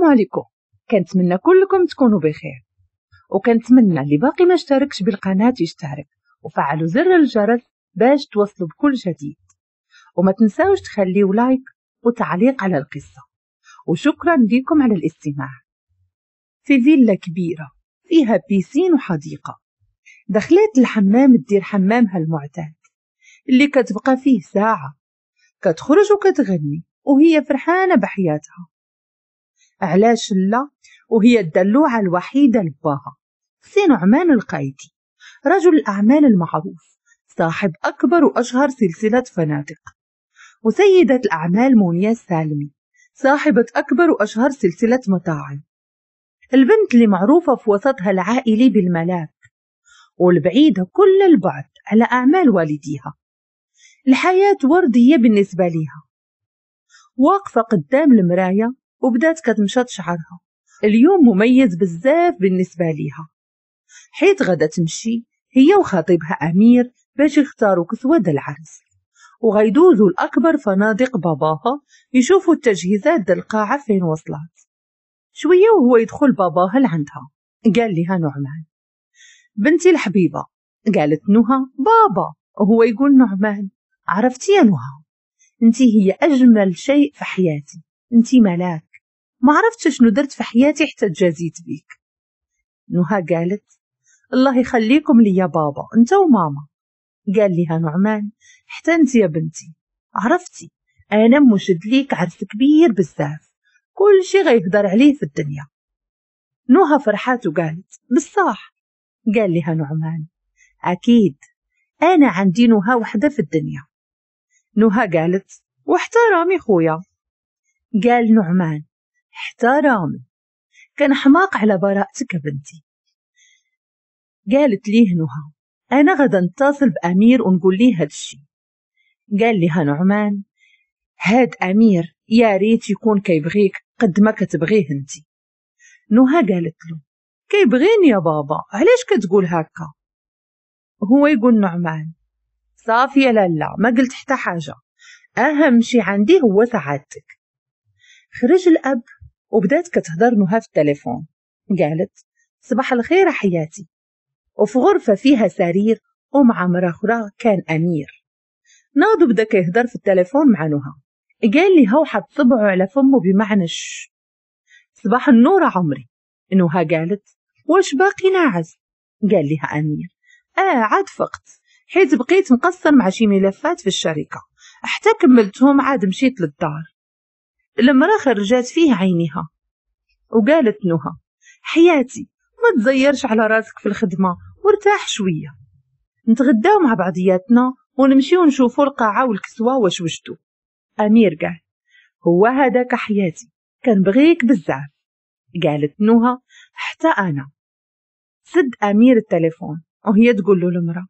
السلام عليكم. كنتمنى كلكم تكونوا بخير. وكنتمنى اللي باقي ما اشتركش بالقناة يشترك. وفعلوا زر الجرس باش توصلوا بكل جديد. وما تنساوش تخليوا لايك وتعليق على القصة. وشكرا لكم على الاستماع. في فيلا كبيرة فيها بيسين وحديقة. دخلت الحمام تدير حمامها المعتاد اللي كتبقى فيه ساعة. كتخرج وكتغني. وهي فرحانة بحياتها. علاش لا؟ وهي الدلوعة الوحيدة لباها سي نعمان القايدي رجل الأعمال المعروف صاحب أكبر وأشهر سلسلة فنادق. وسيدة الأعمال مونيا السالمي صاحبة أكبر وأشهر سلسلة مطاعم. البنت اللي معروفة في وسطها العائلي بالملاك. والبعيدة كل البعد على أعمال والديها. الحياة وردية بالنسبة ليها. واقفة قدام المراية وبدأت كتمشط شعرها. اليوم مميز بزاف بالنسبة ليها. حيت غدا تمشي هي وخطيبها أمير باش يختاروا كسوة العرس. وغيدوزوا لأكبر فنادق باباها يشوفوا التجهيزات د القاعة فين وصلت. شوية وهو يدخل باباها لعندها. قال لها نعمان. بنتي الحبيبة. قالت نهى بابا. وهو يقول نعمان. عرفتي يا نهى أنتي هي أجمل شيء في حياتي. أنتي ملاك. ما عرفتش شنو درت في حياتي حتى تجازيت بيك. نهى قالت الله يخليكم لي يا بابا انت وماما. قال لها نعمان حتى انت يا بنتي. عرفتي أنا مشد ليك عرس كبير بزاف. كل شي غيهدر عليه في الدنيا. نهى فرحات وقالت بالصح قال لها نعمان أكيد. أنا عندي نهى وحدة في الدنيا. نهى قالت واحترامي خويا. قال نعمان احترامي كان حماق على براءتك بنتي. قالت ليه نهى أنا غدا نتصل بأمير ونقول ليه هالشي قال لها نعمان هاد أمير يا ريت يكون كيبغيك قد ما كتبغيه أنتي. نهى قالت له كيبغيني يا بابا علاش كتقول هكا؟ هو يقول نعمان صافي يا لالا ما قلت حتى حاجة. أهم شي عندي هو سعادتك. خرج الأب وبدات كتهضر نهى في التليفون. قالت صباح الخير حياتي وفي غرفة فيها سرير ومع مرة أخرى كان أمير. ناضو بدا كيهضر في التليفون مع نهى قال لي هو حط صبعه على فمه بمعنى الش صباح النور عمري. نهى قالت واش باقي ناعس؟ قال لها أمير آه عاد فقت. حيت بقيت مقصر مع شي ملفات في الشركة. حتى كملتهم عاد مشيت للدار. المرأة خرجت فيه عينها وقالت نهى حياتي ما تزيرش على راسك في الخدمة وارتاح شوية. نتغداو مع بعضياتنا ونمشيو نشوفو القاعة والكسوة واش وجدو أمير قال هو هذاك حياتي كان بغيك بزاف. قالت نهى حتى أنا. سد أمير التليفون وهي تقول له المرأة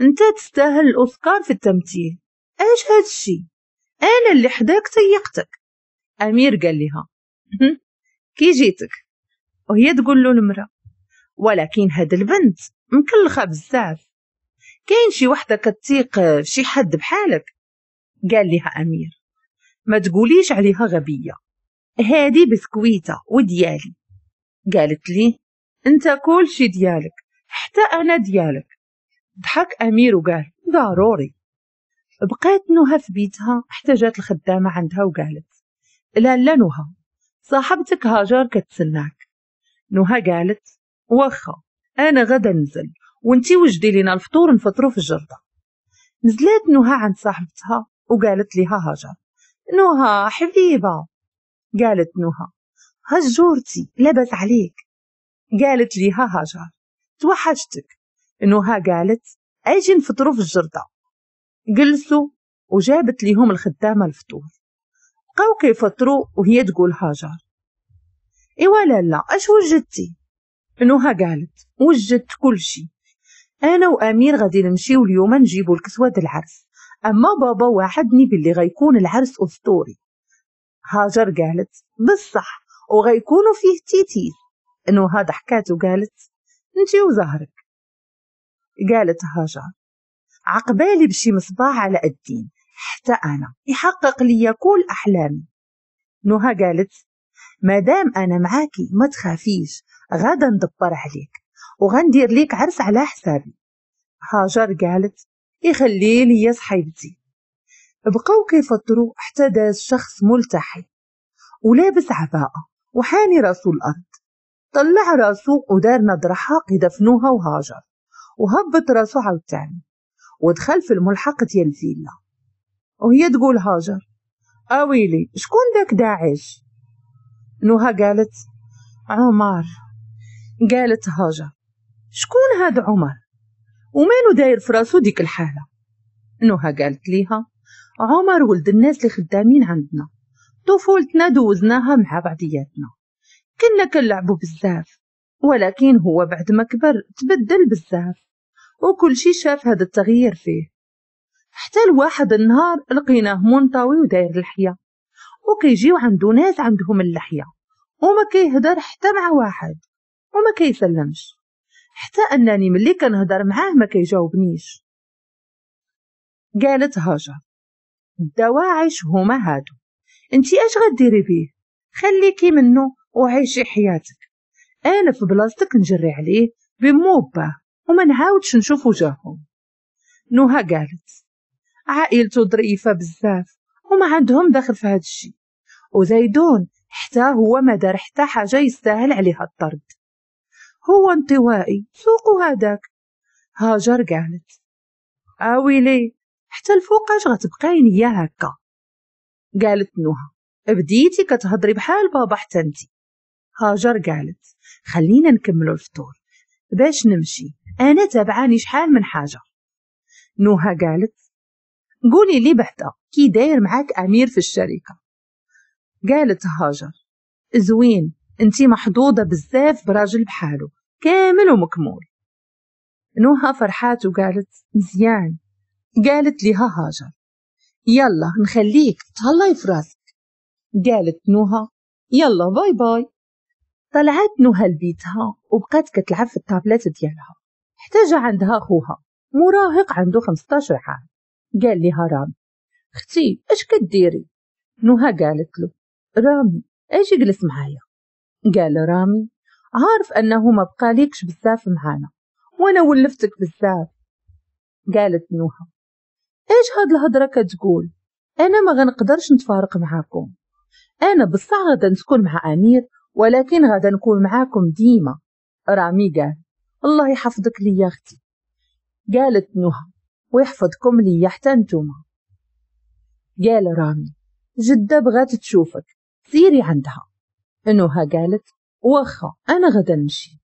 أنت تستاهل الأوسكار في التمثيل إيش هاد الشي؟ أنا اللي حداك تيقتك امير قال لها كي جيتك وهي تقول له المرأة ولكن هاد البنت مكلخة بزاف كاين شي وحدة كتيق شي حد بحالك. قال لها أمير ما تقوليش عليها غبية هادي بسكويتة وديالي. قالت لي أنت كل شي ديالك حتى أنا ديالك. ضحك أمير وقال ضروري. بقات نهى في بيتها حتى جات الخدامة عندها وقالت لا لا نهى صاحبتك هاجر كتسناك. نهى قالت واخا أنا غدا ننزل وانتي وجدي لنا الفطور نفطرو في الجردة. نزلت نهى عند صاحبتها وقالت لها هاجر. نهى حبيبة. قالت نهى هجورتي لبس عليك. قالت ليها هاجر توحشتك. نهى قالت أجي نفطرو في الجردة. جلسوا وجابت ليهم الخدامة الفطور. بقاو كيفطروا وهي تقول هاجر إيوا لالا أش وجدتي؟ نهى قالت وجدت كل شي أنا وأمير غادي نمشيو اليوم نجيبو الكسوة د العرس. أما بابا وعدني باللي غيكون العرس أسطوري. هاجر قالت بصح. وغيكونوا فيه تيتيز نهى ضحكات وقالت أنتي وزهرك. قالت هاجر عقبالي بشي مصباح على الدين. حتى أنا. يحقق لي كل أحلامي. نهى قالت مادام أنا معاكي ما تخافيش. غادا ندبر عليك. وغندير ليك عرس على حسابي. هاجر قالت يخلي لي صحيبتي بقاو كيفطروا حتى داز شخص ملتحي. ولابس عباءة. وحاني راسو الأرض. طلع راسو ودار نظرة حاقدة في وهاجر. وهبط راسو عاوتاني. ودخل في الملحق ديال الفيلا. وهي تقول هاجر. اويلي شكون داك داعش؟ نوها قالت عمر. قالت هاجر. شكون هاد عمر؟ ومانو داير في راسو ديك الحالة؟ نوها قالت ليها عمر ولد الناس اللي خدامين عندنا. طفولتنا دوزناها مع بعضياتنا. كنا كنلعبوا بزاف ولكن هو بعد ما كبر تبدل بزاف وكل شي شاف هذا التغيير فيه. حتى لواحد النهار لقيناه منطوي وداير الحياة وكيجيو عنده ناس عندهم اللحية. وما كيهدر حتى مع واحد. وما كيسلمش. حتى أنني ملي كنهضر معاه ما كيجاوبنيش. قالت هاجر. الدواعش هما هادو. انتي اش غديري بيه؟ خليكي منه وعيشي حياتك. أنا في بلاصتك نجري عليه بمو باه وما نعاودش نشوف وجههم نوها قالت. عائلته ظريفة بزاف وما عندهم دخل في هاد الشي وزيدون حتى هو ما دار حتى حاجة يستاهل عليها الطرد. هو انطوائي سوقو هذاك هاجر قالت اويلي حتى الفوقاش غتبقاين هي هكا. قالت نوها بديتي كتهضري بحال بابا حتى انتي. هاجر قالت خلينا نكملو الفطور. باش نمشي أنا تابعاني شحال من حاجة. نوها قالت قولي لي بعدا كي داير معاك أمير في الشركة؟ قالت هاجر. زوين أنتي محظوظة بزاف براجل بحالو كامل ومكمول. نهى فرحات وقالت مزيان قالت ليها هاجر يلا نخليك تهلاي في راسك. قالت نهى يلا bye bye. طلعت نهى لبيتها وبقات كتلعب في التابلت ديالها جا عندها خوها مراهق عنده 15 عام. قال لها رامي أختي اش كديري نهى قالت له رامي أجي جلس معايا؟ قال رامي عارف أنه ما بقاليكش بزاف معانا وأنا ولفتك بزاف قالت نوها إيش هاد الهضرة كتقول؟ أنا ما غنقدرش نتفارق معاكم. أنا بصح غدا نسكن مع أمير ولكن غدا نكون معاكم ديما. رامي قال الله يحفظك لي يا أختي. قالت نهى ويحفظكم لي حتى نتوما قال رامي جدة بغات تشوفك. سيري عندها. نهى قالت واخا أنا غدا نمشي.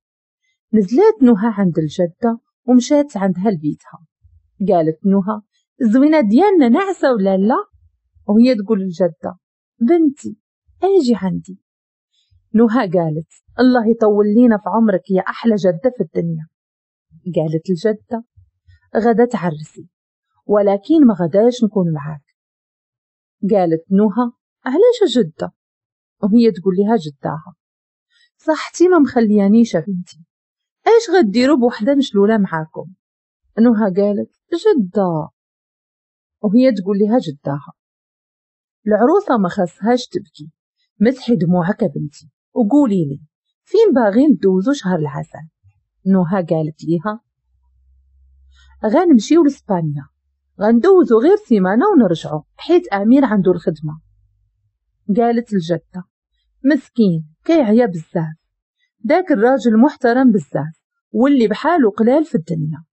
نزلت نهى عند الجدة ومشات عندها لبيتها قالت نهى الزوينة ديالنا ناعسة ولا لا؟ وهي تقول للجدة بنتي أجي عندي. نهى قالت الله يطول لينا في عمرك يا أحلى جدة في الدنيا. قالت الجدة غدا تعرسي ولكن ما غداش نكون معاك. قالت نهى علاش جدة؟ وهي تقول لها جداها. صحتي ما مخليانيش بنتي. إيش غديروا بوحدة مشلولة معاكم؟ نهى قالت جدة. وهي تقول لها جداها. العروسة ما خاصهاش تبكي. مسحي دموعك بنتي. وقولي لي فين باغين ندوزو شهر العسل؟ نوها قالت ليها غنمشيو لسبانيا غندوزو غير سيمانة ونرجعو حيت أمير عنده الخدمة. قالت الجدة مسكين كيعيا بزاف. داك الراجل محترم بزاف واللي بحالو قلال في الدنيا.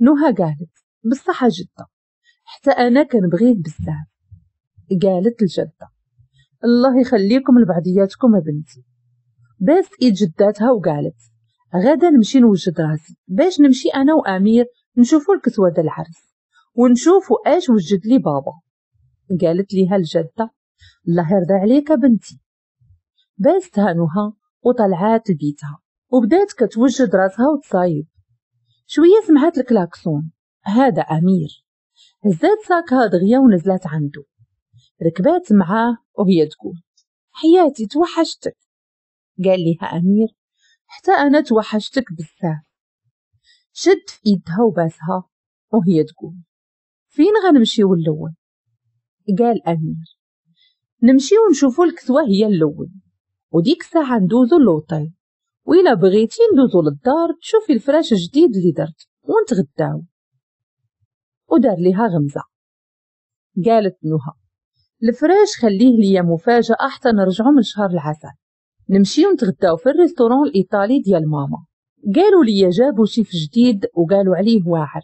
نوها قالت بالصحة جدة حتى أنا كنبغيه بزاف. قالت الجدة الله يخليكم لبعضياتكم بنتي. بس إيد جداتها وقالت غدا نمشي نوجد راسي باش نمشي أنا وأمير نشوفو الكسوة دا العرس ونشوفو اش وجد لي بابا. قالت ليها الجدة الله يرضى عليك بنتي. بس تهانوها وطلعات لبيتها وبدات كتوجد راسها وتصايب. شوية سمعت الكلاكسون هذا أمير. هزات ساكها دغيا ونزلت عنده. ركبات معاه وهي تقول حياتي توحشتك. قال لها أمير حتى أنا توحشتك بزاف. شد في إيدها وباسها وهي تقول فين غنمشيو الأول قال أمير نمشي ونشوفو الكسوة هي الأول وديك الساعة ندوزو اللوطيل وإلا بغيتي ندوزو للدار تشوفي الفراش الجديد اللي درت ونتغداو. ودار ليها غمزة. قالت نهى الفراش خليه ليا مفاجأة حتى نرجعو من شهر العسل نمشيو نتغداو في الريستورون الإيطالي ديال ماما. قالوا لي جابوا شيف جديد وقالوا عليه واعر.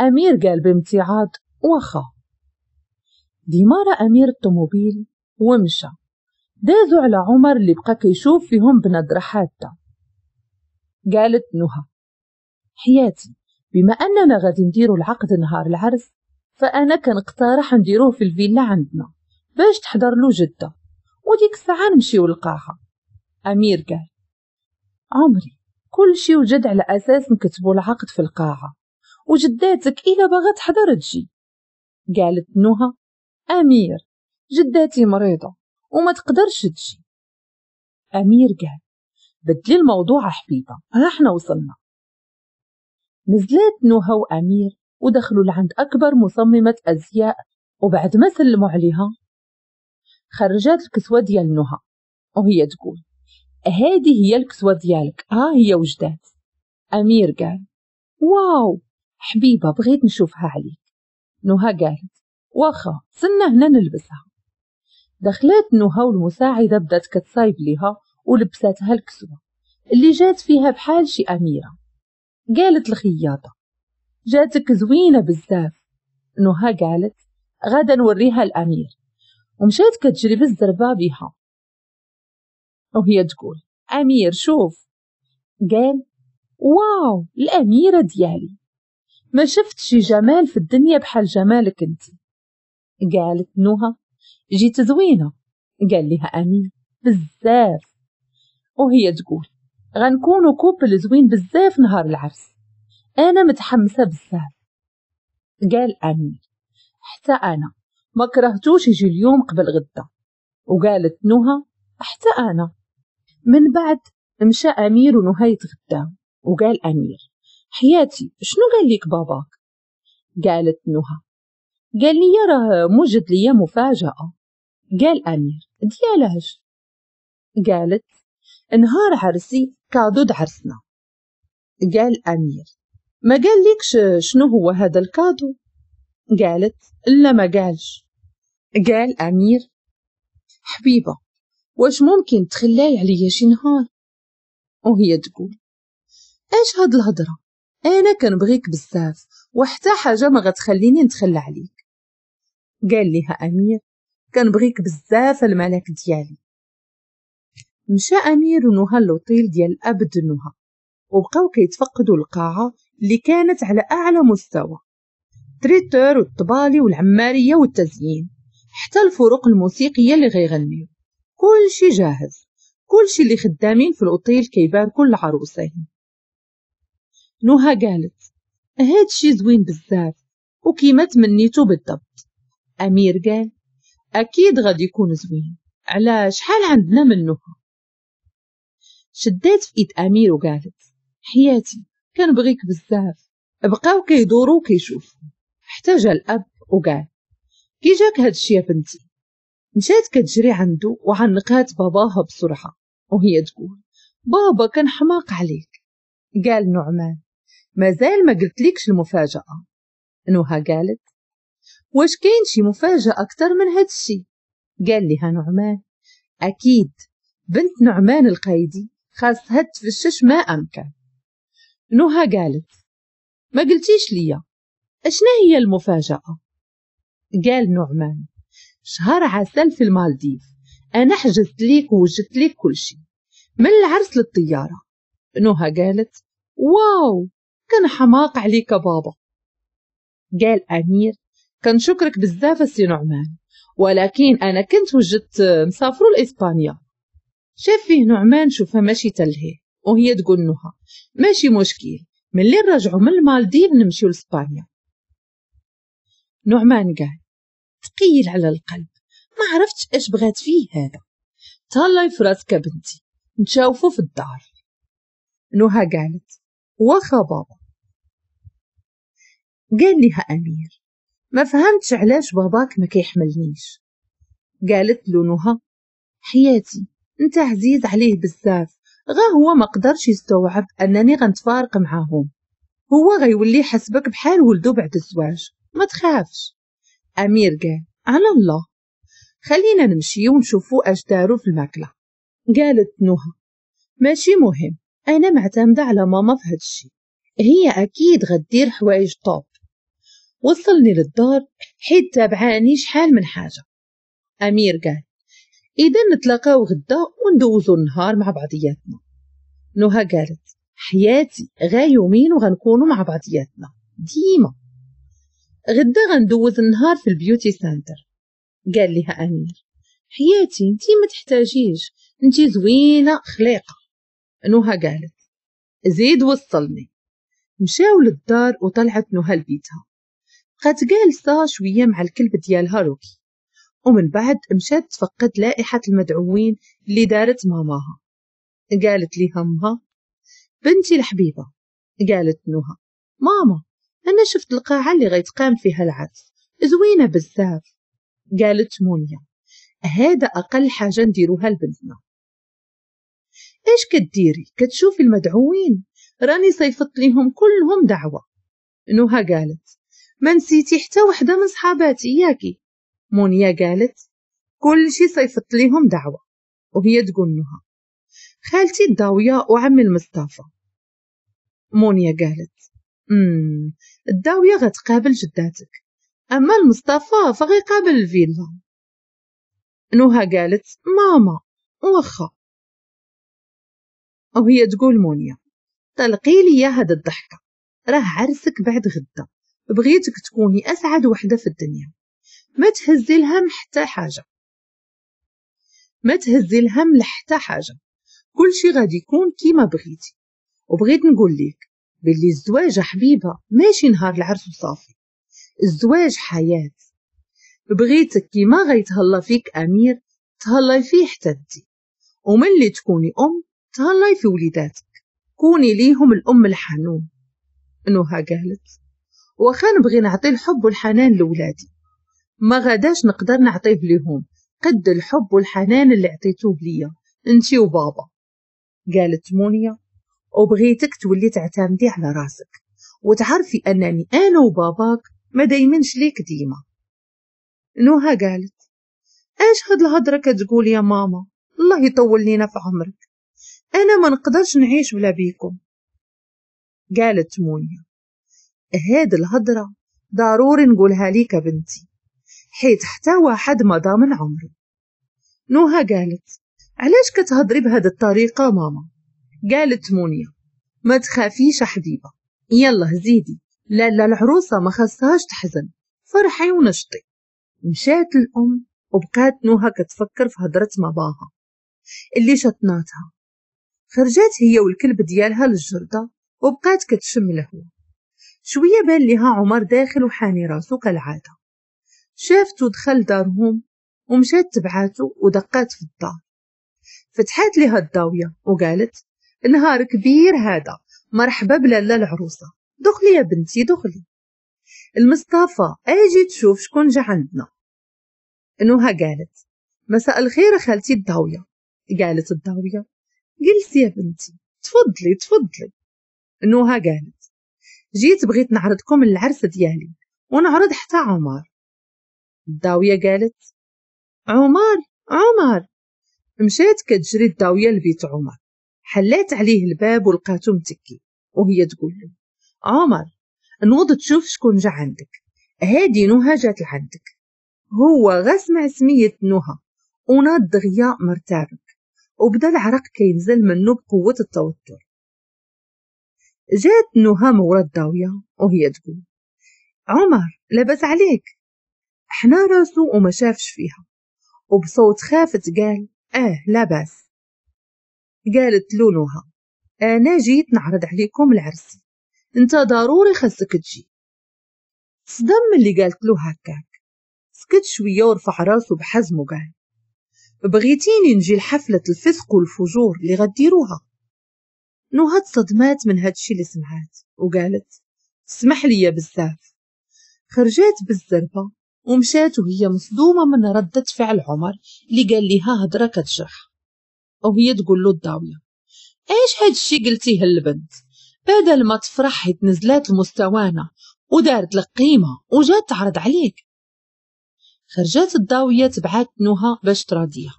أمير قال بامتعاض واخا ديمارا أمير الطوموبيل ومشى. دازوا على عمر اللي بقى كيشوف فيهم بنظرة حادة. قالت نهى. حياتي بما أننا غادي نديرو العقد نهار العرس فأنا كنقترح نديروه في الفيلا عندنا باش تحضر له جدة. وديك الساعة نمشيو للقاعة أمير قال. عمري كل شي وجد على أساس نكتبو العقد في القاعة. وجداتك إلا بغات تحضر تجي قالت نهى أمير جداتي مريضة وما تقدرش تجي. أمير قال بدلي الموضوع حبيبة راحنا وصلنا. نزلت نهى وأمير ودخلوا لعند أكبر مصممة أزياء وبعد ما سلموا عليها خرجت الكسوة ديال نهى وهي تقول هذه هي الكسوة ديالك. ها هي وجدات. أمير قال واو حبيبة بغيت نشوفها عليك. نهى قالت واخا سنة هنا نلبسها. دخلت نهى والمساعدة بدات كتصايب ليها ولبساتها الكسوة اللي جات فيها بحال شي أميرة. قالت الخياطة جاتك زوينة بزاف. نهى قالت غدا نوريها الأمير. ومشات كتجري بالزربة بها وهي تقول أمير شوف. قال واو الأميرة ديالي. ما شفت شي جمال في الدنيا بحال جمالك أنت. قالت نهى جيت زوينة. قال لها أمين بزاف. وهي تقول غنكونو كوبل زوين بزاف نهار العرس. أنا متحمسة بزاف. قال أمين حتى أنا ما كرهتوش يجي اليوم قبل غدا. وقالت نهى حتى أنا. من بعد مشى أمير ونهى يتغداو وقال أمير حياتي شنو قال لك باباك؟ قالت نهى قال لي راه موجد لي مفاجأة. قال أمير ديالاش قالت نهار عرسي كادو عرسنا. قال أمير ما قال لكش شنو هو هذا الكادو؟ قالت لا ما قالش. قال أمير حبيبة واش ممكن تخلاي عليا شي نهار؟ وهي تقول إيش هاد الهضرة؟ أنا كنبغيك بزاف وحتى حاجة ما غتخليني نتخلى عليك. قال ليها أمير كنبغيك بزاف الملك ديالي. مشى أمير ونهى ل l'hôtel ديال أبد نهى وبقاو كيتفقدوا القاعة اللي كانت على أعلى مستوى traiteur والطبالي والعمارية والتزيين حتى الفرق الموسيقية اللي غيغنيو. كل شي جاهز. كل شي اللي خدامين في الأوتيل كيباركوا العروسين نهى قالت هاد شي زوين بزاف وكيما تمنيتو بالضبط. أمير قال أكيد غادي يكون زوين. على شحال عندنا من شديت في إيد أمير وقالت حياتي كنبغيك بزاف. بقاو كيدورو وكيشوفو. جا الأب وقال كي جاك هادشي يا بنتي؟ مشات كتجري عنده وعنقات باباها بسرعة وهي تقول بابا كان حماق عليك. قال نعمان مازال ما قلتليكش المفاجأة. نوها قالت واش كاين شي مفاجأة أكتر من هادشي قال لها نعمان أكيد بنت نعمان القايدي خاصها تفشش ما أمكن. نوها قالت ما قلتيش ليا أشنا هي المفاجأة؟ قال نعمان شهر عسل في المالديف. أنا حجزت ليك ووجدت ليك كل شي. من العرس للطيارة. نهى قالت wow! كنحماق عليك بابا. قال أمير كنشكرك بزاف السي نعمان ولكن أنا كنت وجدت نسافرو لإسبانيا شاف فيه نعمان شوفها ماشي تلهي وهي تقول نهى ماشي مشكل ملي نرجعوا من المالديف نمشيو لإسبانيا. نعمان قال ثقيل على القلب. ما عرفتش إيش بغات فيه هذا. تهلاي في راسك بنتي. نتشاوفو في الدار. نهى قالت واخا بابا. قال لها أمير ما فهمتش علاش باباك ما كيحملنيش. قالت له نهى حياتي أنت عزيز عليه بزاف. غا هو ما قدرش يستوعب أنني غنتفارق معاهم. هو غيولي حسبك بحال ولدو بعد الزواج. ما تخافش. أمير قال على الله. خلينا نمشي ونشوفو أش دارو في الماكلة. قالت نهى ماشي مهم. أنا معتمدة على ماما في هادشي هي أكيد غدير حوايج طوب. وصلني للدار حيت تابعاني شحال من حاجة. أمير قال إذا نتلاقاو غدا وندوزو النهار مع بعضياتنا. نهى قالت حياتي غا يومين وغنكونوا مع بعضياتنا. ديما. غدا غندوز النهار في ال beauty center. قال لها أمير. حياتي انتي ما تحتاجيش. انتي زوينة خليقة. نهى قالت. زيد وصلني. مشاو للدار وطلعت نهى لبيتها. بقات جالسة شوية مع الكلب ديالها روكي. ومن بعد مشات تفقد لائحة المدعوين اللي دارت ماماها. قالت لي همها. بنتي الحبيبة. قالت نهى ماما. أنا شفت القاعة اللي غيتقام فيها العرس زوينة بزاف. قالت مونيا هذا أقل حاجة نديروها لبنتنا. إيش كديري؟ كتشوفي المدعوين؟ راني صيفط ليهم كلهم دعوة. نهى قالت ما نسيتي حتى وحدة من صحاباتي ياكي. مونيا قالت كل شي صيفط ليهم دعوة. وهي تقول نهى خالتي الداوية وعمي المصطفى. مونيا قالت أمم الداوية غتقابل جداتك. أما المصطفى فغيقابل الفيلا نهى قالت ماما واخا. وهي تقول مونيا طلقي لي هاد الضحكة. راه عرسك بعد غدا. بغيتك تكوني أسعد وحدة في الدنيا. ما تهزي الهم حتى حاجة. ما تهزي الهم لحتى حاجة. كل شي غادي يكون كيما بغيتي. وبغيت نقول لك باللي الزواج حبيبة ماشي نهار العرس وصافي. الزواج حياة. بغيتك كيما غيتهلا فيك أمير تهلاي فيه حتى انتي وملي تكوني أم تهلاي في وليداتك. كوني ليهم الأم الحنون. نهى قالت؟ وخا نبغي نعطي الحب والحنان لولادي. ما غاداش نقدر نعطيه ليهم. قد الحب والحنان اللي عطيتوه ليا انتي وبابا. قالت مونيا وبغيتك تولي تعتمدي على راسك. وتعرفي أنني أنا وباباك ما دايمنش ليك ديما. نوها قالت إيش هاد الهضرة كتقول يا ماما؟ الله يطول لينا في عمرك. أنا ما نقدرش نعيش بلا بيكم. قالت مونيا هاد الهضرة ضروري نقولها ليك بنتي حيت حتى واحد ما ضامن عمره. نوها قالت علاش كتهضري بهاد الطريقة ماما؟ قالت مونيا ما تخافيش حبيبة يلا زيدي. لا لا العروسة ما خاصهاش تحزن فرحي ونشطي. مشات الأم وبقات نوها كتفكر في هضرة باباها اللي شطناتها خرجت هي والكلب ديالها للجردة وبقات كتشم الهوا شوية بان ليها عمر داخل وحاني راسو كالعادة. شافتو دخل دارهم ومشات تبعاتو ودقات في الدار. فتحات ليها الداوية وقالت نهار كبير هذا. مرحبا بلالا العروسة. دخلي يا بنتي دخلي. المصطفى أجي تشوف شكون جا عندنا. نوها قالت مساء الخير خالتي الداوية. قالت الداوية جلسي يا بنتي. تفضلي تفضلي. نوها قالت جيت بغيت نعرضكم العرس ديالي ونعرض حتى عمر. الداوية قالت عمر عمر. مشات كتجري الداوية لبيت عمر. حلات عليه الباب ولقاتو متكي وهي تقول له عمر نوض تشوف شكون جا عندك. هادي نهى جات لعندك. هو غا سمع سمية نهى وناض دغيا مرتابك وبدا العرق كينزل منه بقوة التوتر. جات نهى مورا الداوية وهي تقول عمر لاباس عليك. حنا راسو وما شافش فيها وبصوت خافت قال آه لاباس. قالت له نهى أنا جيت نعرض عليكم العرس. انت ضروري خاصك تجي صدم اللي قالت له هكاك. سكت شوية ورفع راسه بحزم وقال بغيتيني نجي لحفلة الفسق والفجور اللي غديروها. نهى تصدمات من هادشي اللي سمعات. وقالت اسمح لي بزاف. خرجات بالزربة ومشات وهي مصدومة من ردة فعل عمر اللي قال ليها هضرة كتجرح وهي تقول له الضاوية إيش هاد الشي قلتيه البنت بدل ما تفرح حيت نزلات لمستوانا ودارت لك قيمة وجات تعرض عليك. خرجات الضاوية تبعات نوها باش تراضيها.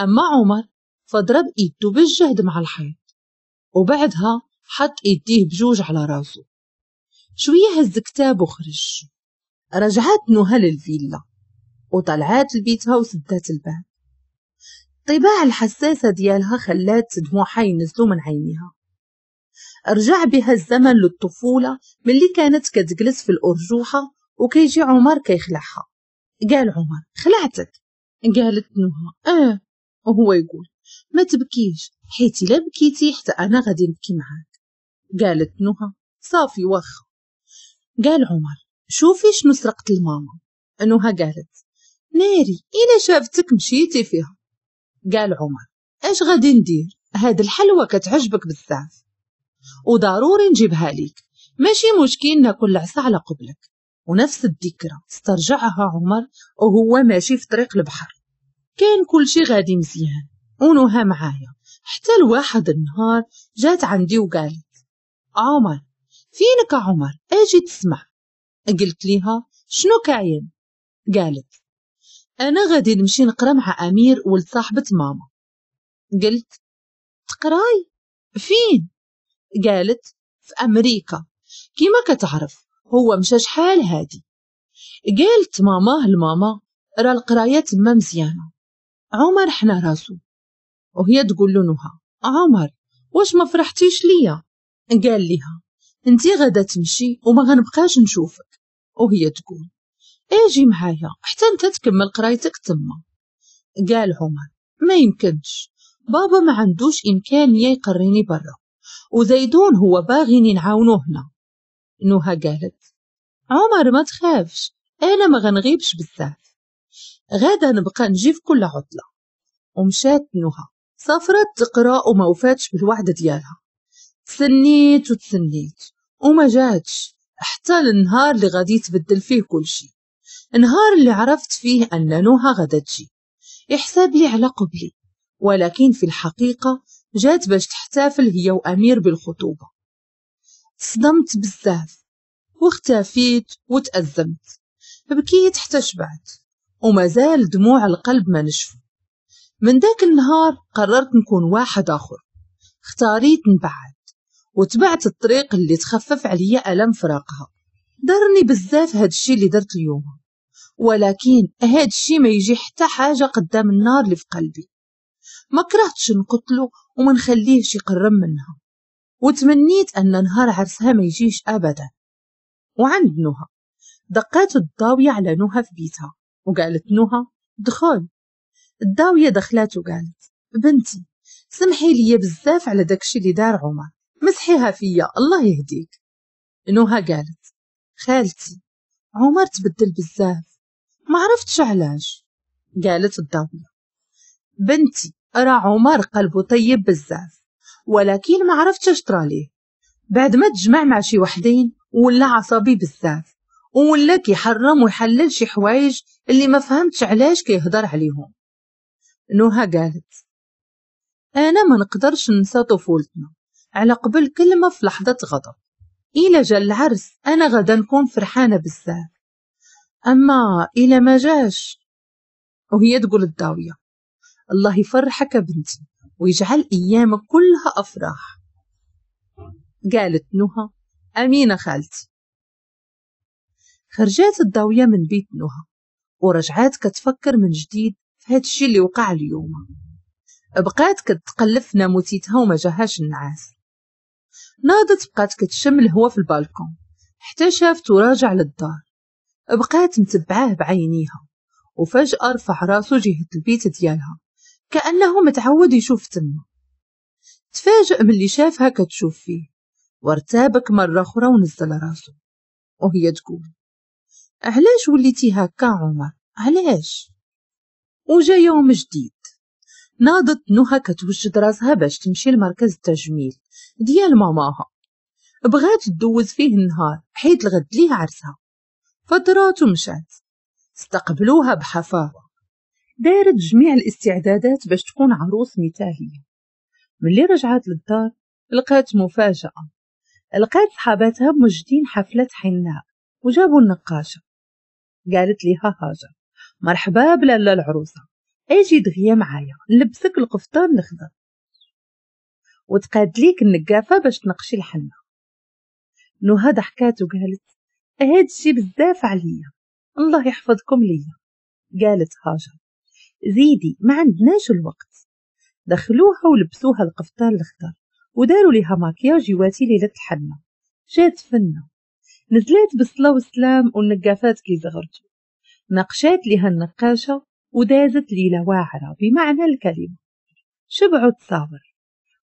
أما عمر فضرب إيدو بالجهد مع الحيط وبعدها حط إيديه بجوج على راسه. شوية هز كتاب وخرج. رجعت نوها للفيلا وطلعات لبيتها وسدات الباب. الطباع الحساسة ديالها خلات دموعها ينزلوا من عينيها. رجع بها الزمن للطفولة ملي كانت كتجلس في الأرجوحة وكيجي عمر كيخلعها. قال عمر خلعتك؟ قالت نوها آه. وهو يقول ما تبكيش حيت لا بكيتي حتى أنا غادي نبكي معاك. قالت نوها صافي واخا. قال عمر شوفي شنو سرقت الماما. نوها قالت ناري إلا شافتك مشيتي فيها. قال عمر اش غادي ندير؟ هاد الحلوى كتعجبك بزاف. وضروري نجيبها ليك. ماشي مشكل ناكل العصا على قبلك. ونفس الذكرى استرجعها عمر وهو ماشي في طريق البحر. كان كل شي غادي مزيان. ونوها معايا. حتى لواحد النهار جات عندي وقالت عمر فينك عمر؟ أجي تسمع؟ قلت ليها شنو كاين؟ قالت أنا غادي نمشي نقرأ مع أمير ولد صاحبة ماما. قلت تقراي؟ فين؟ قالت في أمريكا. كيما كتعرف هو مشى شحال هادي. قالت ماماه لماما راه القراية تما مزيانة. عمر حنا راسو. وهي تقول له عمر واش ما فرحتيش ليا؟ قال ليها أنتي غادا تمشي وما غنبقاش نشوفك. وهي تقول أجي معايا حتى انت تكمل قرايتك تما. قال عمر ما يمكنش. بابا ما عندوش امكانيه يقريني برا وزيدون هو باغي نعاونو هنا. نوها قالت عمر ما تخافش أنا ما غنغيبش بزاف. غادا نبقى نجي في كل عطلة. ومشات نوها سافرت تقرا وما وفاتش بالوعد ديالها. تسنيت وتسنيت وما جاتش حتى النهار اللي غادي يتبدل فيه كل شيء النهار اللي عرفت فيه أن نوها غدا تجي يحسب لي على قبلي. ولكن في الحقيقة جات باش تحتفل هي وأمير بالخطوبة. صدمت بزاف. واختفيت وتأزمت. بكيت حتى شبعت. ومازال دموع القلب ما نشفوا من ذاك النهار قررت نكون واحد آخر. اختاريت نبعد. وتبعت الطريق اللي تخفف عليا ألم فراقها. درني بزاف هاد الشي اللي درت اليوم. ولكن هاد الشي ما يجي حتى حاجة قدام النار اللي في قلبي. ما كرهتش نقتلو وما نخليهش يقرب منها. وتمنيت أن نهار عرسها ما يجيش أبدا. وعند نهى دقات الضاوية على نهى في بيتها. وقالت نهى دخل الضاوية دخلات وقالت بنتي سمحي لي بزاف على داكشي اللي دار عمر. مسحيها فيا الله يهديك. نهى قالت خالتي عمر تبدل بزاف. ما عرفتش علاش. قالت الضاوية بنتي راه عمر قلبه طيب بزاف ولكن ما عرفتش اش ليه. بعد ما تجمع مع شي وحدين ولا عصبي بزاف ولا كيحرم ويحلل شي حوايج اللي ما فهمتش علاش كيهضر عليهم. نوها قالت أنا ما نقدرش ننسى طفولتنا على قبل كلمة في لحظة غضب. إلى جا العرس أنا غدا نكون فرحانة بزاف. أما إلى ما جاش وهي تقول الداوية الله يفرحك بنتي ويجعل أيامك كلها أفراح. قالت نهى أمينة خالتي. خرجات الضاوية من بيت نهى ورجعات كتفكر من جديد في هاد الشي اللي وقع اليوم. بقات كتقلب في ناموتيتها وما جاهاش النعاس. ناضت بقات كتشم الهوا في البالكون حتى شافت راجع للدار. بقات متبعاه بعينيها وفجأة رفع راسو جهة البيت ديالها كأنه متعود يشوف تما. تفاجأ من اللي شافها كتشوف فيه وارتابك مرة أخرى ونزل راسو وهي تقول علاش وليتي هكا عمر؟ علاش؟ وجا يوم جديد ناضت نهى كتوجد راسها باش تمشي لمركز التجميل ديال ماماها. بغات تدوز فيه النهار حيت الغد ليه عرسها. فطرات ومشات استقبلوها بحفاوة دارت جميع الاستعدادات باش تكون عروس مثالية. ملي رجعت للدار لقات مفاجأة. لقات صحاباتها موجدين حفلة حناء وجابوا النقاشة. قالت ليها هاجر. مرحبا بلالا العروسة. أجي دغيا معايا. نلبسك القفطان الخضر وتقاد ليك النقافة باش تنقشي الحنة نهى ضحكات وقالت هاد الشي بزاف عليا. الله يحفظكم ليا. قالت هاجر. زيدي ما عندناش الوقت. دخلوها ولبسوها القفطان الخضر وداروا ليها ماكياج يواتي ليلة الحنة. جات فنة. نزلات بالصلاة والسلام والنقافات كي زغرتو نقشات لها النقاشة ودازت ليلة واعرة بمعنى الكلمة. شبعوا تصاور.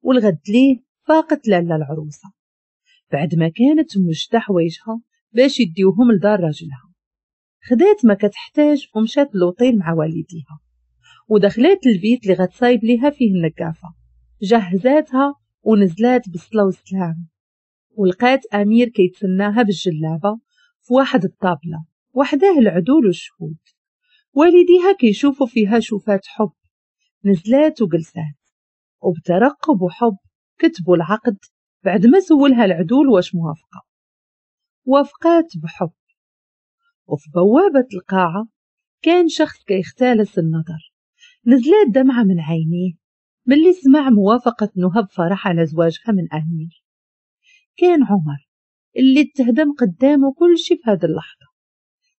والغد ليه فاقت لالا العروسة. بعد ما كانت مجتة حوايجها باش يديوهم لدار راجلها. خدات ما كتحتاج ومشات لوطيل مع والديها. ودخلات البيت اللي غتصايب ليها فيه النقافة. جهزاتها ونزلات بالصلاة والسلام ولقات أمير كيتسناها بالجلابة في واحد الطابلة. وحداه العدول والشهود. والديها كيشوفوا فيها شوفات حب. نزلات وجلسات. وبترقب وحب كتبوا العقد بعد ما سولها العدول واش موافقة. وافقات بحب. وفي بوابة القاعة كان شخص كيختالس النظر نزلات دمعة من عينيه ملي سمع موافقة نهى فرح على زواجها من أمير كان عمر اللي اتهدم قدامه كل شي في هذه اللحظة.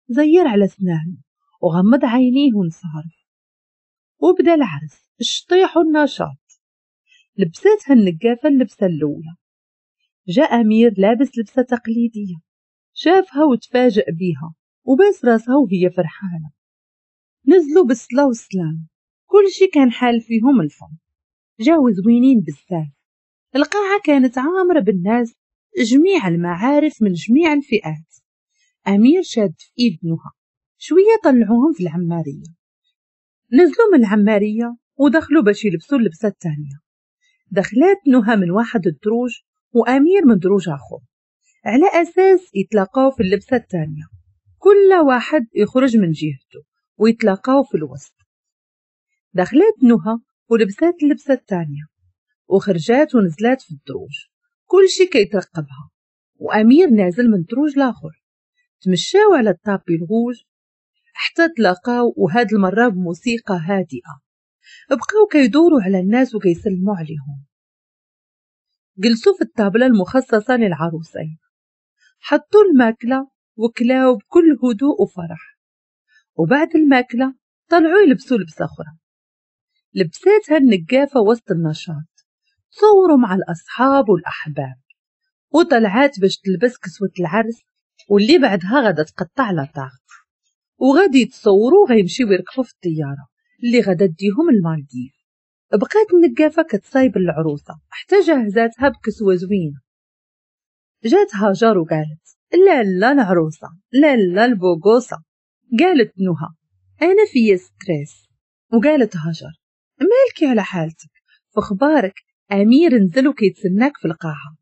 زير على سنانه وغمض عينيه وانصرف. وبدا العرس الشطيح والنشاط. لبستها النقافة اللبسة الأولى. جاء أمير لابس لبسة تقليدية. شافها وتفاجأ بيها وباس راسها وهي فرحانة. نزلوا بالصلاة والسلام كل شي كان حال فيهم الفم جاو زوينين بزاف. القاعة كانت عامرة بالناس جميع المعارف من جميع الفئات. أمير شاد في إيد نهى شوية طلعوهم في العمارية. نزلوا من العمارية ودخلوا باش يلبسوا اللبسة التانية. دخلات نهى من واحد الدروج وأمير من دروج آخر. على أساس يتلاقاو في اللبسة التانية. كل واحد يخرج من جهته ويتلاقاو في الوسط. دخلت نهى ولبسات اللبسة التانية. وخرجات ونزلات في الدروج. كل شي كيترقبها. وأمير نازل من دروج لآخر. تمشاو على الطابي الغوج. حتى تلاقاو وهاد المرة بموسيقى هادئة. بقاو كيدوروا على الناس وكيسلموا عليهم. جلسوا في الطابلة المخصصة للعروسين. حطوا الماكلة وكلاو بكل هدوء وفرح. وبعد الماكلة طلعوا يلبسوا لبسة أخرى. لبساتها النقافة وسط النشاط. صوروا مع الأصحاب والأحباب. وطلعات باش تلبس كسوة العرس واللي بعدها غدا تقطع على طاغت وغادي يتصوروا غيمشيو يركبوا في الطيارة اللي غدا تديهم المالديف. بقات النقافة كتصايب العروسة. حتى جهزاتها بكسوة زوينة. جات هاجر وقالت لا لا العروسة لا لا البوغوسة. قالت نهى أنا في stress. وقالت هاجر مالكي على حالتك؟ فخبارك أمير نزل وكيتسناك في القاعة.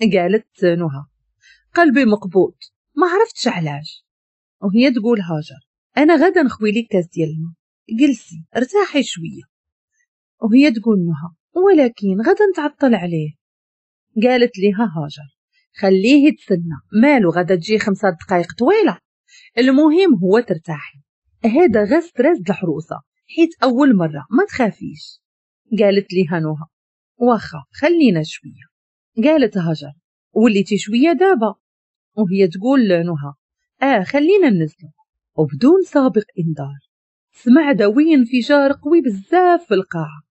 قالت نهى قلبي مقبوض ما عرفتش علاش. وهي تقول هاجر أنا غدا نخوي لك كاس ديال الماء. جلسي ارتاحي شوية. وهي تقول نهى ولكن غدا نتعطل عليه. قالت ليها هاجر خليه يتسنى مالو غدا تجي خمسة دقايق طويلة. المهم هو ترتاحي. هذا غير ستريس الحروسة. حيت أول مرة ما تخافيش. قالت ليها نهى واخا خلينا شوية. قالت هاجر وليتي شوية دابا وهي تقول لنهى آه خلينا ننزلو. وبدون سابق إنذار. سمع دوي انفجار قوي بزاف في القاعة.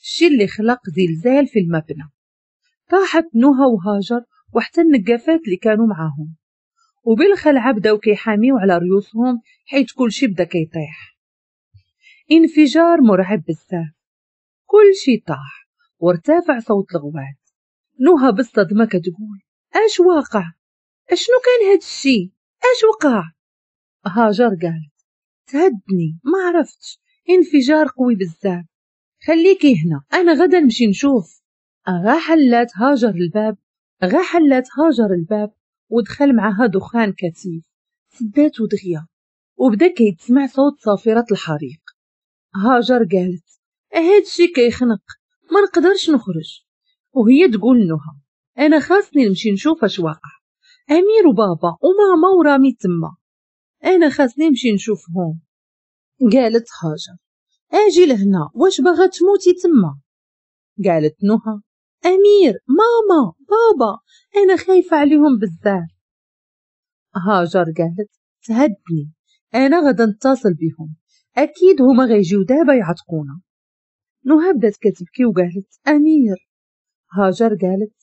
الشي اللي خلق زلزال في المبنى. طاحت نهى وهاجر. وحتى النقافات اللي كانوا معاهم. وبالخلعة بداو كيحاميو على ريوسهم حيت كل شي بدا كيطيح. انفجار مرعب بزاف. كل شي طاح وارتفع صوت الغوات. نهى بالصدمة كتقول أش واقع؟ أشنو كان هاد الشي؟ أش وقع؟ هاجر قالت تهدني ما عرفتش. انفجار قوي بزاف. خليكي هنا أنا غدا نمشي نشوف. غا حلات هاجر الباب غا حلات هاجر الباب ودخل معها دخان كثيف. سدات ودغيا. وبدا كيتسمع صوت صافرة الحريق. هاجر قالت هادشي كيخنق. ما نقدرش نخرج. وهي تقول نهى أنا خاصني نمشي نشوف أش واقع. أمير وبابا وماما ورامي تما. أنا خاصني نمشي نشوفهم قالت هاجر أجي لهنا. واش باغا تموتي تما؟ قالت نهى أمير ماما بابا أنا خايفة عليهم بزاف. هاجر قالت تهدني أنا غدا نتصل بهم أكيد هما غيجيو دابا يعتقونا. نهى بدات كتبكي وقالت أمير. هاجر قالت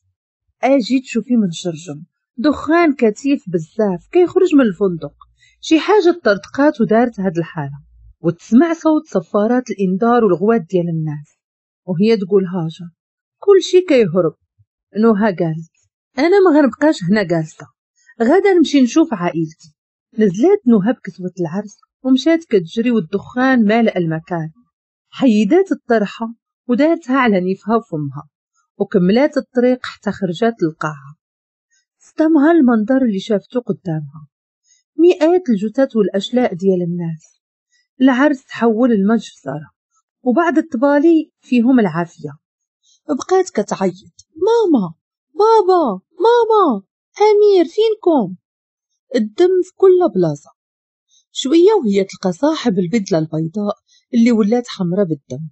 أجي تشوفي من شرجم دخان كثيف بزاف كيخرج من الفندق. شي حاجة طرطقات ودارت هاد الحالة. وتسمع صوت صفارات الإنذار والغوات ديال الناس. وهي تقول هاجر كل شي كيهرب. نوها قالت أنا ما غنبقاش هنا جالسه غدا نمشي نشوف عائلتي. نزلات نوها بكسوة العرس ومشات كتجري والدخان مالأ المكان. حيدات الطرحة ودارتها على نيفها وفمها وكملات الطريق حتى خرجات للقاعة. استمها المنظر اللي شافته قدامها. مئات الجثث والأشلاء ديال الناس. العرس تحول المجزرة وبعد الطبالي فيهم العافية. بقات كتعيط. ماما بابا ماما أمير فينكم؟ الدم في كل بلاصة. شوية وهي تلقى صاحب البدلة البيضاء اللي ولات حمرا بالدم.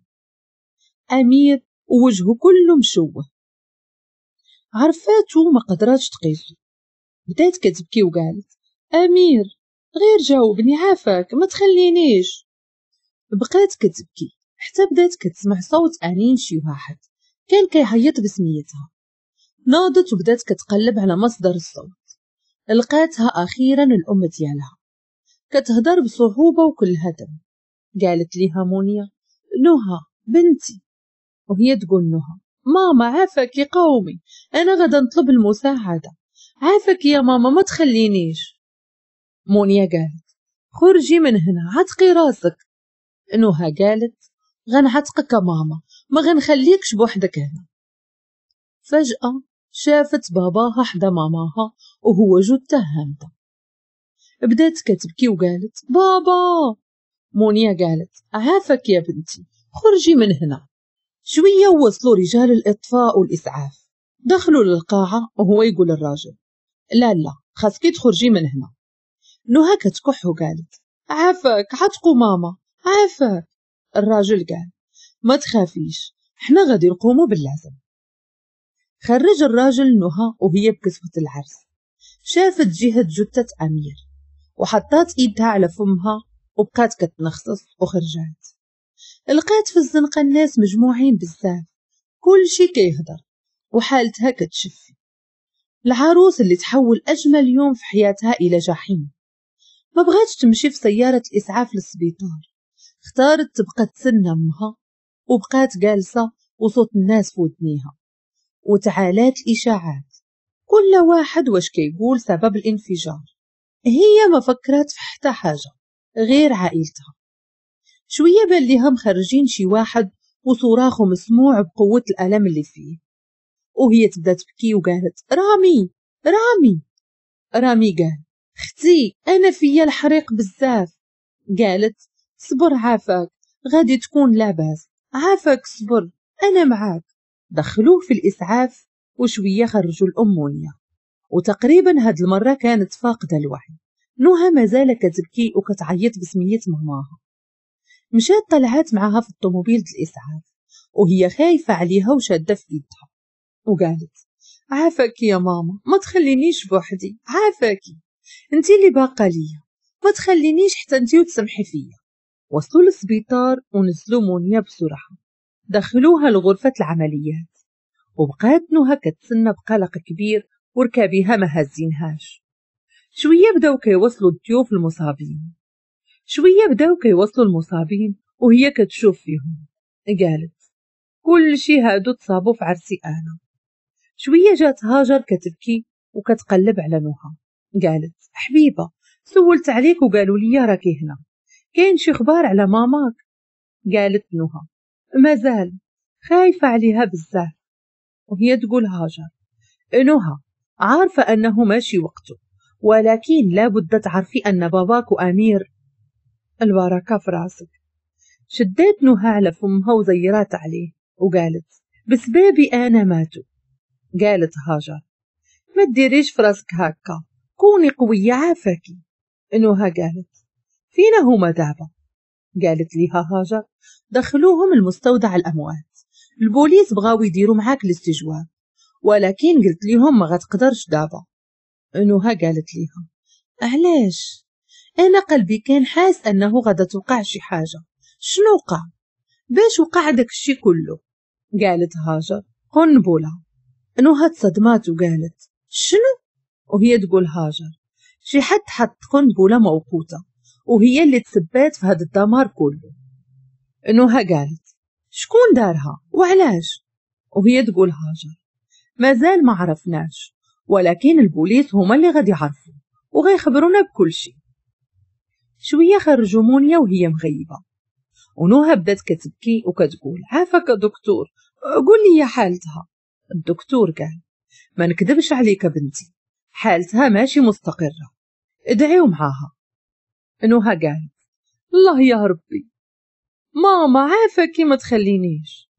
أمير ووجهه كله مشوه. عرفاتو ما قدراتش تقيسو بدات كتبكي وقالت أمير غير جاوبني عافاك ما تخلينيش. بقات كتبكي. حتى بدات كتسمع صوت أنين شي واحد. كان كيعيط بسميتها. ناضت وبدات كتقلب على مصدر الصوت. لقاتها أخيرا الأم ديالها. كتهدر بصعوبة وكلها دم قالت ليها مونيا نهى بنتي. وهي تقول نهى. ماما عافاك يا قومي. أنا غدا نطلب المساعدة. عافاك يا ماما ما تخلينيش. مونيا قالت خرجي من هنا عتقي راسك. نهى قالت غنعتقك ماما. ما غنخليكش بوحدك هنا. فجأة شافت باباها حدا ماماها وهو جثة هامدة بدات كتبكي وقالت بابا! مونيا قالت عافاك يا بنتي خرجي من هنا. شوية وصلوا رجال الإطفاء والإسعاف. دخلوا للقاعة وهو يقول الراجل لا لا خاصكي تخرجي من هنا. نهى كتكح وقالت عافاك عتقوا ماما عافاك. الراجل قال ما تخافيش إحنا غادي نقوموا باللازم. خرج الراجل نهى وهي بكسوة العرس. شافت جهة جثة أمير وحطات إيدها على فمها وبقات كتنخصص وخرجات لقات في الزنقة الناس مجموعين بزاف كل شي كيهدر وحالتها كتشفي. العروس اللي تحول أجمل يوم في حياتها إلى جحيم. ما بغاتش تمشي في سيارة الإسعاف للسبيطار. اختارت تبقى تسنى أمها وبقات جالسة وصوت الناس في ودنيها وتعالات الإشاعات كل واحد واش كيقول سبب الانفجار. هي ما فكرت في حتى حاجة غير عائلتها. شوية بان ليها مخرجين شي واحد وصراخه مسموع بقوة الألم اللي فيه. وهي تبدأ تبكي وقالت رامي رامي. رامي قال أختي أنا فيا الحريق بزاف. قالت صبر عافاك غادي تكون لاباس. عافاك صبر أنا معاك. دخلوه في الإسعاف وشوية خرجوا الامونيا وتقريبا هاد المرة كانت فاقدة الوعي نهى مازال كتبكي وكتعيط بسمية ماماها. مشات طلعت معاها في الطوموبيل الإسعاف وهي خايفة عليها وشادة في إيدها. وقالت عافاك يا ماما ما تخلينيش بوحدي. عافاكي. انتي اللي باقة ليا. ما تخلينيش حتى انتي وتسمحي فيا. وصلوا للسبيطار مونيا بسرعة دخلوها لغرفة العمليات. وبقات نهى كتسنى بقلق كبير وركابيها ما هازينهاش شوية بداو كيوصلوا الضيوف المصابين. شوية بداو كيوصلوا المصابين وهي كتشوف فيهم. قالت كل شي هادو تصابوا في عرسي أنا. شوية جات هاجر كتبكي وكتقلب على نوها. قالت حبيبة سولت عليك وقالوا لي راكي هنا. كاين شي خبار على ماماك؟ قالت نوها مازال خايفة عليها بزاف. وهي تقول هاجر. نوها عارفة أنه ماشي وقته. ولكن لابد تعرفي أن باباك وأمير البركة في راسك. شديت نهى على فمها وزيرات عليه. وقالت بسبابي أنا ماتوا قالت هاجر. ما تديريش في راسك هكا. كوني قوية عافاكي. نهى قالت. فينا هما دابا قالت ليها هاجر دخلوهم المستودع الأموات. البوليس بغاو يديروا معاك الاستجواب. ولكن قلت ليهم ما غتقدرش دابا. نهى قالت ليها علاش؟ أنا قلبي كان حاس أنه غادا توقع شي حاجة. شنو وقع؟ باش وقع داك الشي كله. قالت هاجر قنبله نهى تصدمات وقالت شنو؟ وهي تقول هاجر شي حد حط قنبله موقوتة. وهي اللي تسبات في هذا الدمار كله. نهى قالت شكون دارها؟ وعلاش؟ وهي تقول هاجر. مازال ما عرفناش ولكن البوليس هما اللي غادي يعرفوا وغيخبرونا بكل شيء. شوية خرجوا مونيا وهي مغيبة. ونوها بدات كتبكي وكتقول عافاك دكتور قول لي يا حالتها. الدكتور قال ما نكذبش عليك بنتي حالتها ماشي مستقرة ادعيو معاها نوها قالت الله يا ربي. ماما عافاكي ما تخلينيش.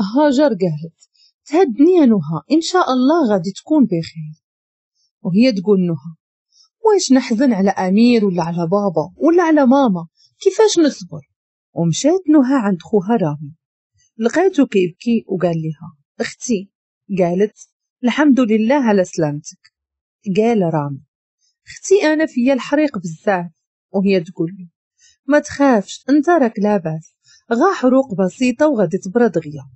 هاجر قالت تهدني يا نهى. إن شاء الله غادي تكون بخير. وهي تقول نهى. واش نحزن على أمير ولا على بابا ولا على ماما؟ كيفاش نصبر؟ ومشات نهى عند خوها رامي. لقيته كيبكي وقال لها أختي. قالت الحمد لله على سلامتك. قال رامي أختي أنا فيا الحريق بزاف. وهي تقول له ما تخافش انت راك لاباس غا حروق بسيطة وغادي تبرد غيا.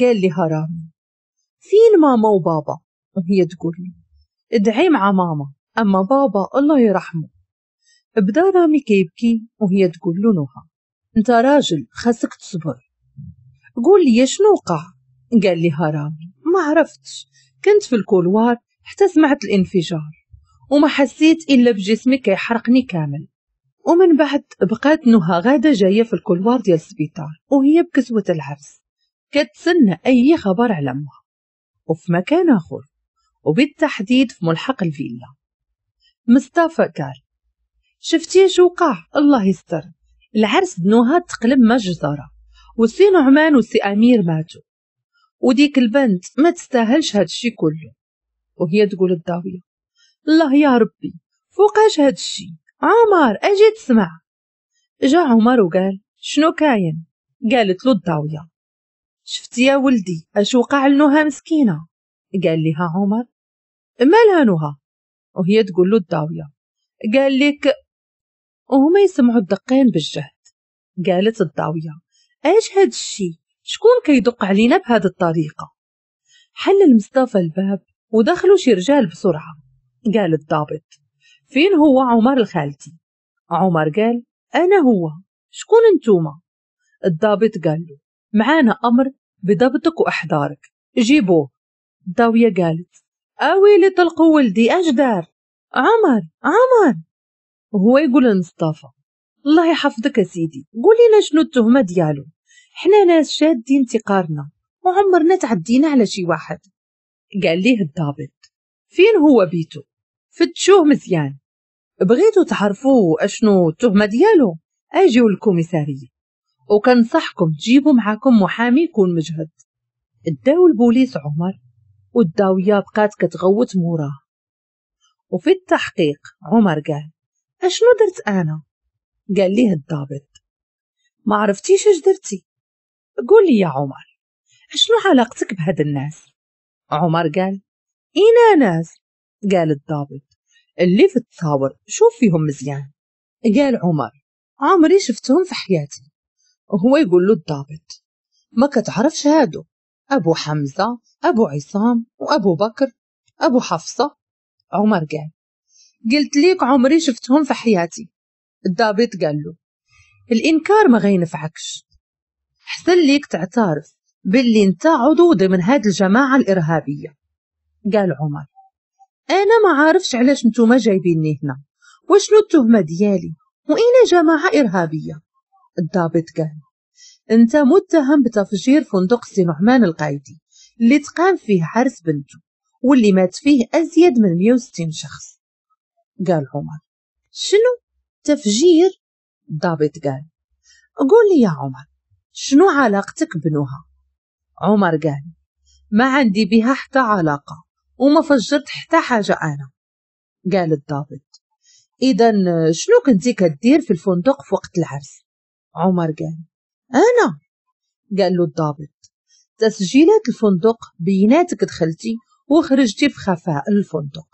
قال لها رامي فين ماما وبابا. وهي تقول له ادعي مع ماما أما بابا الله يرحمه. بدا رامي كيبكي وهي تقول له نهى أنت راجل خاصك تصبر. قول لي شنو وقع؟ قال لها رامي ما عرفتش. كنت في ال couloir حتى سمعت الانفجار. وما حسيت إلا بجسمي كيحرقني كامل. ومن بعد بقات نهى غادة جاية في ال couloir ديال السبيطار وهي بكسوة العرس. كتسنى أي خبر على أمها. وفي مكان آخر وبالتحديد في ملحق الفيلا. مصطفى قال شفتي شو وقع؟ الله يستر. العرس بنوها تقلب مجزرة وسي نعمان وسي أمير ماتوا. وديك البنت ما تستاهلش هادشي كله. وهي تقول الضاوية الله يا ربي. فوقاش هادشي عمر أجي تسمع. جا عمر وقال شنو كاين؟ قالت له الضاوية شفتي يا ولدي أش وقع لنوها مسكينة؟ قال لها عمر مالها نوها وهي تقول له الضاوية قال لك وهما يسمعوا الدقين بالجهد. قالت الضاوية إيش هاد الشي؟ شكون كيدق علينا بهذه الطريقة؟ حل مصطفى الباب ودخلوا شي رجال بسرعة. قال الضابط. فين هو عمر الخالتي؟ عمر قال أنا هو. شكون أنتوما؟ الضابط قال له معانا أمر بضبطك وإحضارك. جيبوه. الضاوية قالت أويلي طلقوا ولدي أش دار عمر عمر. وهو يقول لمصطفى الله يحفظك يا سيدي. قولي لنا شنو التهمة ديالو؟ حنا ناس شادين تقارنا وعمرنا تعدينا على شي واحد. قال ليه الضابط فين هو بيتو؟ فتشوه مزيان. بغيتو تعرفوا أشنو التهمة ديالو؟ أجيو الكوميسارية وكنصحكم تجيبوا معاكم محامي يكون مجهد. اداو البوليس عمر والداوية بقات كتغوت موراه وفي التحقيق عمر قال أشنو درت أنا؟ قال ليه الضابط. ما عرفتيش اش درتي. قول لي يا عمر أشنو علاقتك بهاد الناس؟ عمر قال اينا ناس. قال الضابط. اللي في التصاور شوف فيهم مزيان؟ قال عمر. عمري شفتهم في حياتي. وهو يقول له الضابط. ما كتعرفش هادو أبو حمزة أبو عصام وأبو بكر أبو حفصة. عمر قال. قلت ليك عمري شفتهم في حياتي. الضابط قال له. الإنكار ما غينفعكش. حسن ليك تعترف باللي أنت عضو ضمن هاد الجماعة الإرهابية. قال عمر. أنا ما عارفش علاش نتوما جايبيني هنا. وشنو التهمة ديالي؟ وإنا جماعة إرهابية؟ الضابط قال أنت متهم بتفجير فندق سي نعمان القايدي اللي تقام فيه عرس بنته واللي مات فيه أزيد من 160 شخص. قال عمر. شنو؟ تفجير؟ الضابط قال. قول لي يا عمر شنو علاقتك بنوها؟ عمر قال ما عندي بها حتى علاقة. وما فجرت حتى حاجة أنا. قال الضابط. إذا شنو كنتي كدير في الفندق في وقت العرس؟ عمر قال. أنا؟ قال له الضابط. تسجيلات الفندق بيناتك دخلتي وخرجتي بخفاء الفندق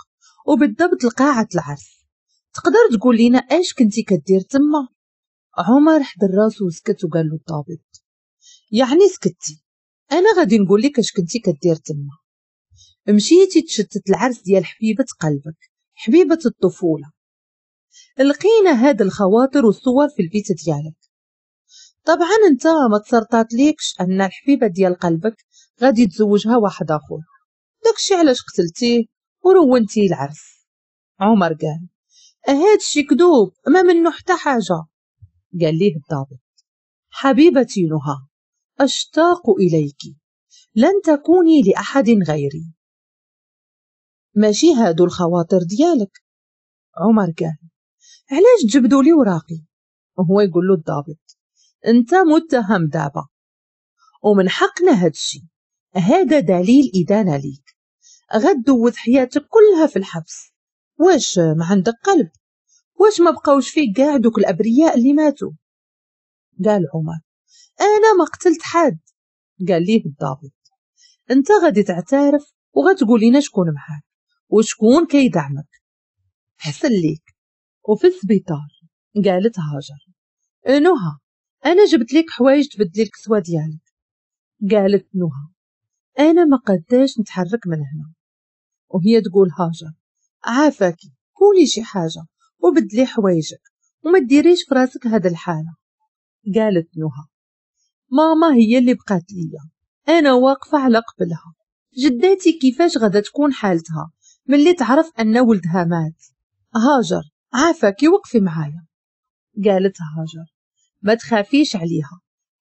وبالضبط لقاعة العرس. تقدر تقول لنا إيش كنتي كدير تما؟ عمر حضر راسو وسكت وقال له الضابط. يعني سكتي. أنا غادي نقول لك اش كنتي كدير تما. مشيتي تشتت العرس ديال حبيبة قلبك حبيبة الطفولة. لقينا هاد الخواطر والصور في البيت ديالك. طبعا أنت ما تسرطات ليكش أن الحبيبة ديال قلبك غادي تزوجها واحد آخر. داكشي علاش قتلتيه ورونتي العرس. عمر قال هادشي كذوب ما منه حتى حاجة. قال ليه الضابط حبيبتي نهى أشتاق إليك لن تكوني لأحد غيري. ماشي هادو الخواطر ديالك؟ عمر قال علاش تجبدوا لي وراقي؟ وهو يقول له الضابط أنت متهم دابا. ومن حقنا هادشي هذا دليل إدانة ليك. غدوز حياتك كلها في الحبس. واش ما عندك قلب؟ واش ما بقاوش فيك كاع دوك الأبرياء اللي ماتوا؟ قال عمر أنا ما قتلت حد. قال ليه الضابط أنت غادي تعترف وغتقول لنا شكون معاك. وشكون كيدعمك؟ حسن ليك وفي السبيطار قالت هاجر. نهى أنا جبت لك حوايج تبدلي الكسوه ديالك. قالت نهى أنا ما قداش نتحرك من هنا. وهي تقول هاجر عافاكي قولي شي حاجة وبدلي حوايجك وما ديريش في راسك هاد الحالة. قالت نهى ماما هي اللي بقات ليا أنا واقفة على قبلها. جداتي كيفاش غادا تكون حالتها؟ ملي تعرف أن ولدها مات. هاجر. عافاكي وقفي معايا. قالت هاجر. ما تخافيش عليها.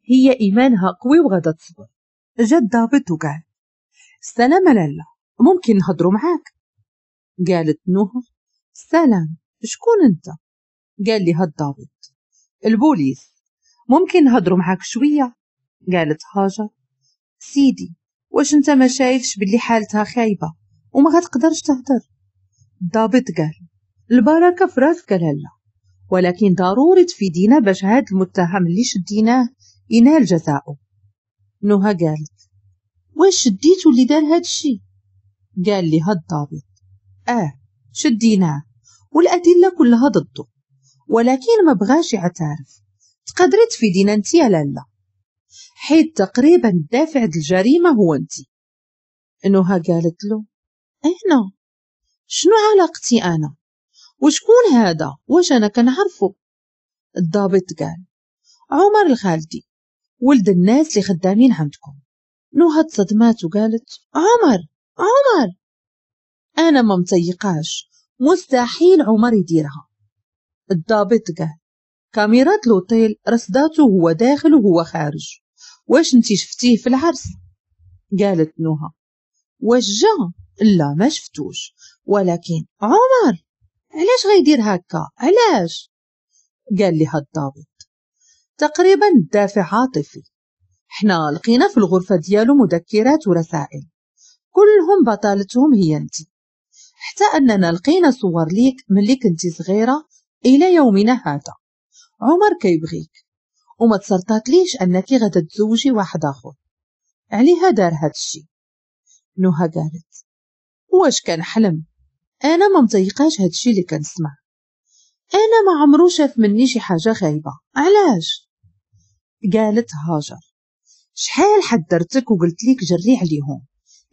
هي إيمانها قوي وغدا تصبر جد ضابط وقال السلام لالا ممكن نهضروا معاك؟ قالت نوح سلام. شكون أنت؟ قال لي الضابط. البوليس. ممكن نهضروا معاك شوية؟ قالت هاجر. سيدي واش أنت ما شايفش باللي حالتها خايبة؟ وما غتقدرش تهدر. الضابط قال البركة في راسك لالا ولكن ضروري تفيدينا باش هاد المتهم اللي شديناه ينال جزاؤه. نهى قالت واش شديتو اللي دار هاد الشي قال لي هاد الضابط. آه شديناه. والأدلة كلها ضده. ولكن ما بغاش يعترف. تقدري تفيدينا انت يا لالا حيت تقريبا دافع الجريمة هو انت نهى قالت له أنا شنو علاقتي أنا؟ وشكون هذا؟ واش أنا كنعرفو الضابط قال عمر الخالدي ولد الناس اللي خدامين عندكم. نهى تصدمات وقالت عمر عمر. أنا ما متيقاش مستحيل عمر يديرها. الضابط قال كاميرات لوطيل رصداته وهو داخل وهو خارج. واش انتي شفتيه في العرس؟ قالت نهى. واش جا؟ لا ما شفتوش. ولكن عمر علاش غيدير هكا؟ علاش؟ قال لي الضابط. تقريبا دافع عاطفي. حنا لقينا في الغرفة ديالو مذكرات ورسائل. كلهم بطالتهم هي أنت. حتى أننا لقينا صور ليك ملي كنتي صغيرة إلى يومنا هذا. عمر كيبغيك. وما تسرطاتليش أنك غادا تزوجي واحد آخر. عليها دار هاد الشي نهى قالت. واش كان حلم؟ أنا ما مضيقاش هادشي اللي كنسمع. أنا ما عمرو شاف مني شي حاجة خايبه علاش؟ قالت هاجر. شحال حذرتك وقلت ليك جري عليهم؟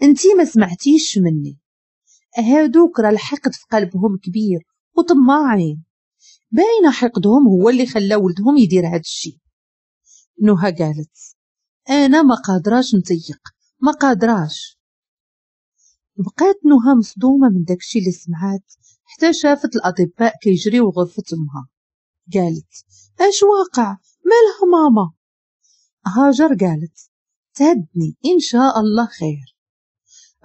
انتي ما سمعتيش مني. هادوك راه الحقد في قلبهم كبير وطماعين. باينة حقدهم هو اللي خلى ولدهم يدير هاد الشي. نهى قالت. أنا ما قادراش نطيق. ما قادراش. بقات نهى مصدومة من داكشي اللي سمعات حتى شافت الأطباء كيجريو غرفة أمها. قالت أش واقع؟ مالها ماما. هاجر قالت تهدني إن شاء الله خير.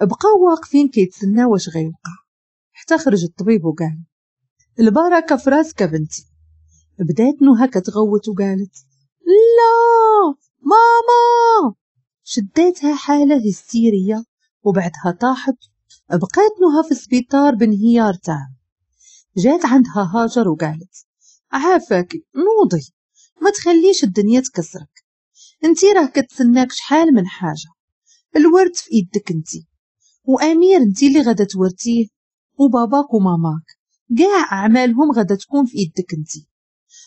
بقاو واقفين كيتسنى واش غيوقع. حتى خرج الطبيب وقال البركة في راسك بنتي. بدات نهى كتغوت وقالت لا ماما! شديتها حالة هستيرية. وبعدها طاحت بقات نهى في السبيطار بانهيار تام. جات عندها هاجر وقالت عافاك نوضي ما تخليش الدنيا تكسرك. انتي راه كتسناك شحال من حاجة. الورد في إيدك انتي وأمير انتي اللي غادا تورتيه وباباك وماماك كاع أعمالهم غادا تكون في إيدك انتي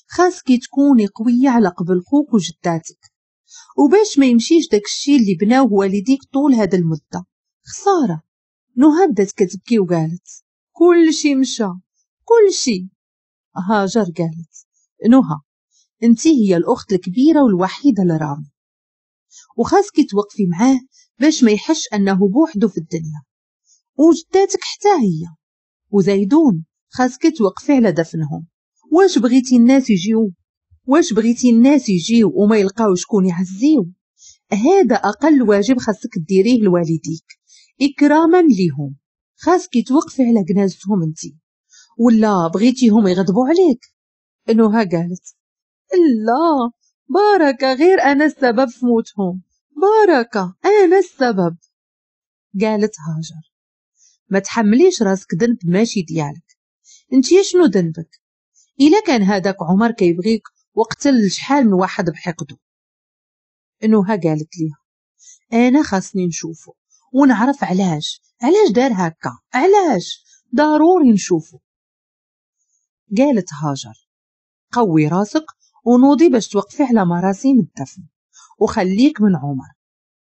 خاصكي تكوني قوية على قبل خوك وجداتك. وباش ما يمشيش داك الشي اللي بناوه والديك طول هاد المدة. خسارة. نهى بدات كتبكي وقالت كل شي مشى كل شي. هاجر قالت نهى انتي هي الأخت الكبيرة والوحيدة لرامي وخاصكي توقفي معاه باش ما يحش أنه بوحدو في الدنيا. وجداتك حتى هي. وزيدون خاصك توقفي على دفنهم. واش بغيتي الناس يجيو؟ واش بغيتي الناس يجيو وما يلقاو شكون يعزيو؟ هذا أقل واجب خاصك ديريه لوالديك. إكراما ليهم. خاصك توقفي على جنازتهم انتي ولا بغيتيهم يغضبوا عليك. نهى قالت لا باركة غير أنا السبب في موتهم. باركة أنا السبب. قالت هاجر. ما تحمليش راسك ذنب ماشي ديالك. انتي شنو ذنبك؟ إلا كان هذاك عمر كيبغيك وقتل شحال من واحد بحقده نهى قالت ليها أنا خاصني نشوفه ونعرف علاش. علاش دار هكا؟ علاش؟ ضروري نشوفه قالت هاجر قوي راسك ونوضي باش توقفي على مراسيم الدفن وخليك من عمر.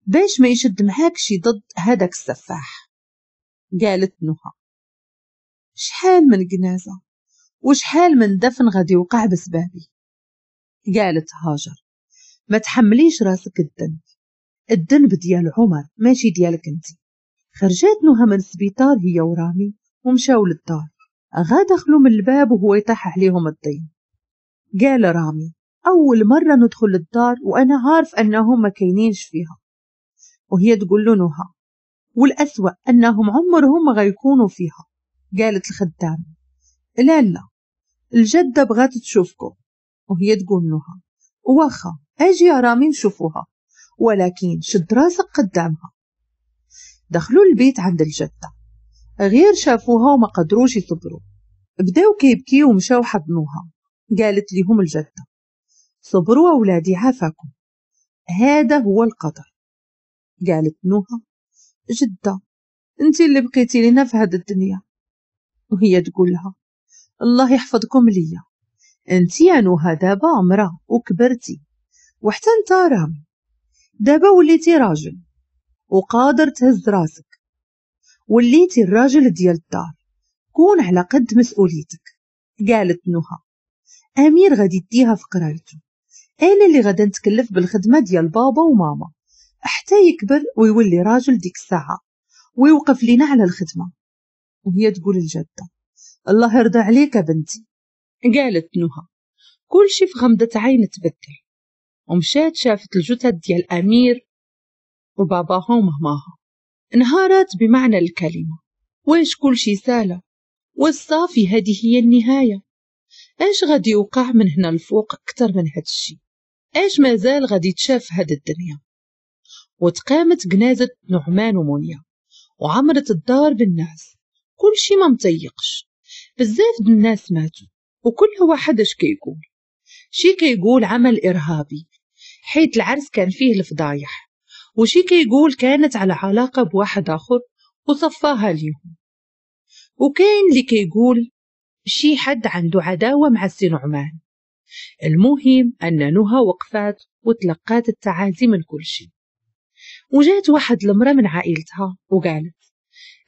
باش ما يشد معاك شي ضد هذاك السفاح. قالت نهى. شحال من جنازة؟ وشحال من دفن غادي يوقع بسبابي؟ قالت هاجر. ما تحمليش راسك الذنب الذنب ديال عمر. ماشي ديالك انت. خرجت نهى من السبيطار هي ورامي ومشاو للدار. غا دخلوا من الباب وهو يطيح عليهم الطين. قال رامي أول مرة ندخل الدار وأنا عارف أنهم ما كاينينش فيها. وهي تقول له نهى والأسوأ أنهم عمرهم ما غيكونوا فيها. قالت الخدامة لا لا الجدة بغات تشوفكم. وهي تقول نهى واخا أجي يا رامي نشوفوها. ولكن شد راسك قدامها. دخلوا البيت عند الجدة. غير شافوها وما قدروش يصبروا. بداو كيبكيو ومشاو حضنوها. قالت لهم الجدة صبروا أولادي عافاكم. هذا هو القدر. قالت نوها جدة أنت اللي بقيتي لنا في هذه الدنيا. وهي تقول لها الله يحفظكم ليا. أنت يا نوها دابا امرأة وكبرتي. وحتى أنت رامي. دابا وليتي راجل وقادر تهز راسك. وليتي الراجل ديال الدار كون على قد مسؤوليتك. قالت نهى. أمير غادي يديها في قرايته أنا اللي غادا نتكلف بالخدمة ديال بابا وماما. حتى يكبر ويولي راجل ديك الساعة ويوقف لينا على الخدمة. وهي تقول الجده الله يرضى عليك بنتي. قالت نهى. كل شي في غمضة عين تبدل. ومشات شافت الجثث ديال أمير وباباها وماماها. انهارت بمعنى الكلمة. واش كل شي سالة والصافي هذه هي النهاية. إيش غادي يوقع من هنا الفوق أكتر من هاد الشي إيش مازال غادي تشاف هاد الدنيا وتقامت جنازة نعمان ومنيا وعمرت الدار بالناس. كل شي ما مطيقش. بزاف الناس ماتوا. وكل واحد اش كيقول؟ شي كيقول عمل إرهابي. حيت العرس كان فيه الفضايح. وشي كيقول كانت على علاقة بواحد آخر وصفاها ليهم. وكاين اللي كيقول شي حد عنده عداوة مع السي نعمان. المهم أن نهى وقفات وتلقات التعازي من كل شي. وجات واحد المرة من عائلتها وقالت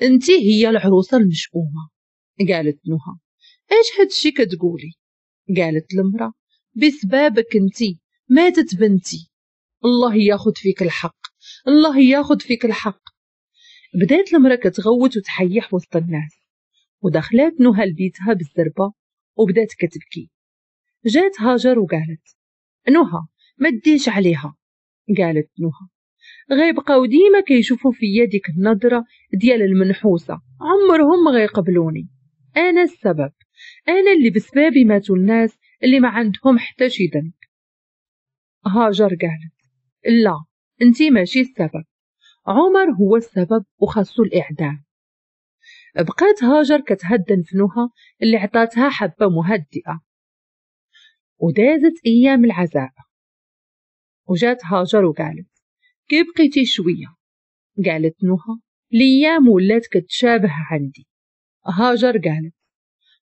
انتي هي العروسة المشؤومة. قالت نهى إيش هادشي كتقولي؟ قالت المرأة بسبابك انتي ماتت بنتي. الله ياخد فيك الحق. الله ياخد فيك الحق. بدأت المرأة كتغوت وتحيح وسط الناس. ودخلت نهى لبيتها بالزربة وبدأت كتبكي. جات هاجر وقالت نهى ما تديش عليها. قالت نهى. غيبقاو ديما كيشوفوا في يدك النظرة ديال المنحوسة. عمرهم ما غيقبلوني. أنا السبب. أنا اللي بسبابي ماتوا الناس اللي ما عندهم حتى شي ذنب. هاجر قالت لا انتي ماشي السبب. عمر هو السبب وخاصو الإعدام. بقات هاجر كتهدن فنوها اللي عطاتها حبة مهدئة. ودازت أيام العزاء. وجات هاجر وقالت كي بقيتي شوية؟ قالت نوها الأيام ولات كتشابه عندي. هاجر قالت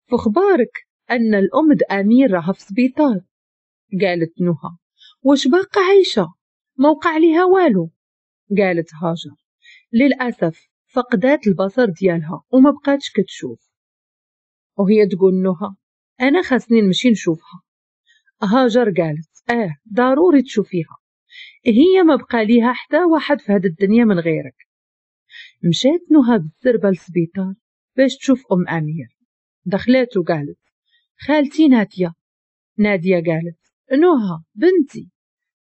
فخبارك أن الأم أمير راها في سبيطار. قالت نوها واش باقا عايشة موقع ليها والو قالت هاجر. للأسف فقدات البصر ديالها وما بقاتش كتشوف. وهي تقول نوها أنا خاصني نمشي نشوفها. هاجر قالت آه ضروري تشوفيها. هي ما بقى ليها حتى واحد في هاد الدنيا من غيرك. مشات نهى بالسربة للسبيطار باش تشوف أم أمير. دخلت وقالت خالتي نادية نادية قالت نهى بنتي.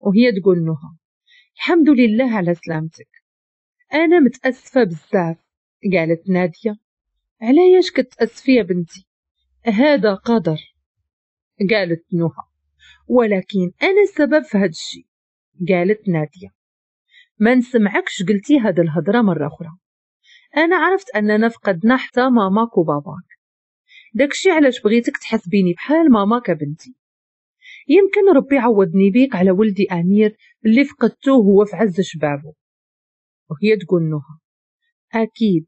وهي تقول نهى الحمد لله على سلامتك. أنا متأسفة بزاف. قالت نادية. علاياش كتأسفي يا بنتي؟ هذا قدر. قالت نهى ولكن أنا السبب في هاد الشي قالت نادية. ما نسمعكش قلتي هاد الهضرة مرة أخرى. أنا عرفت أننا فقدنا حتى ماماك وباباك. داكشي علاش بغيتك تحسبيني بحال ماماك بنتي يمكن ربي عوضني بيك على ولدي أمير اللي فقدتوه هو في عز شبابه. وهي تقول نهى. أكيد.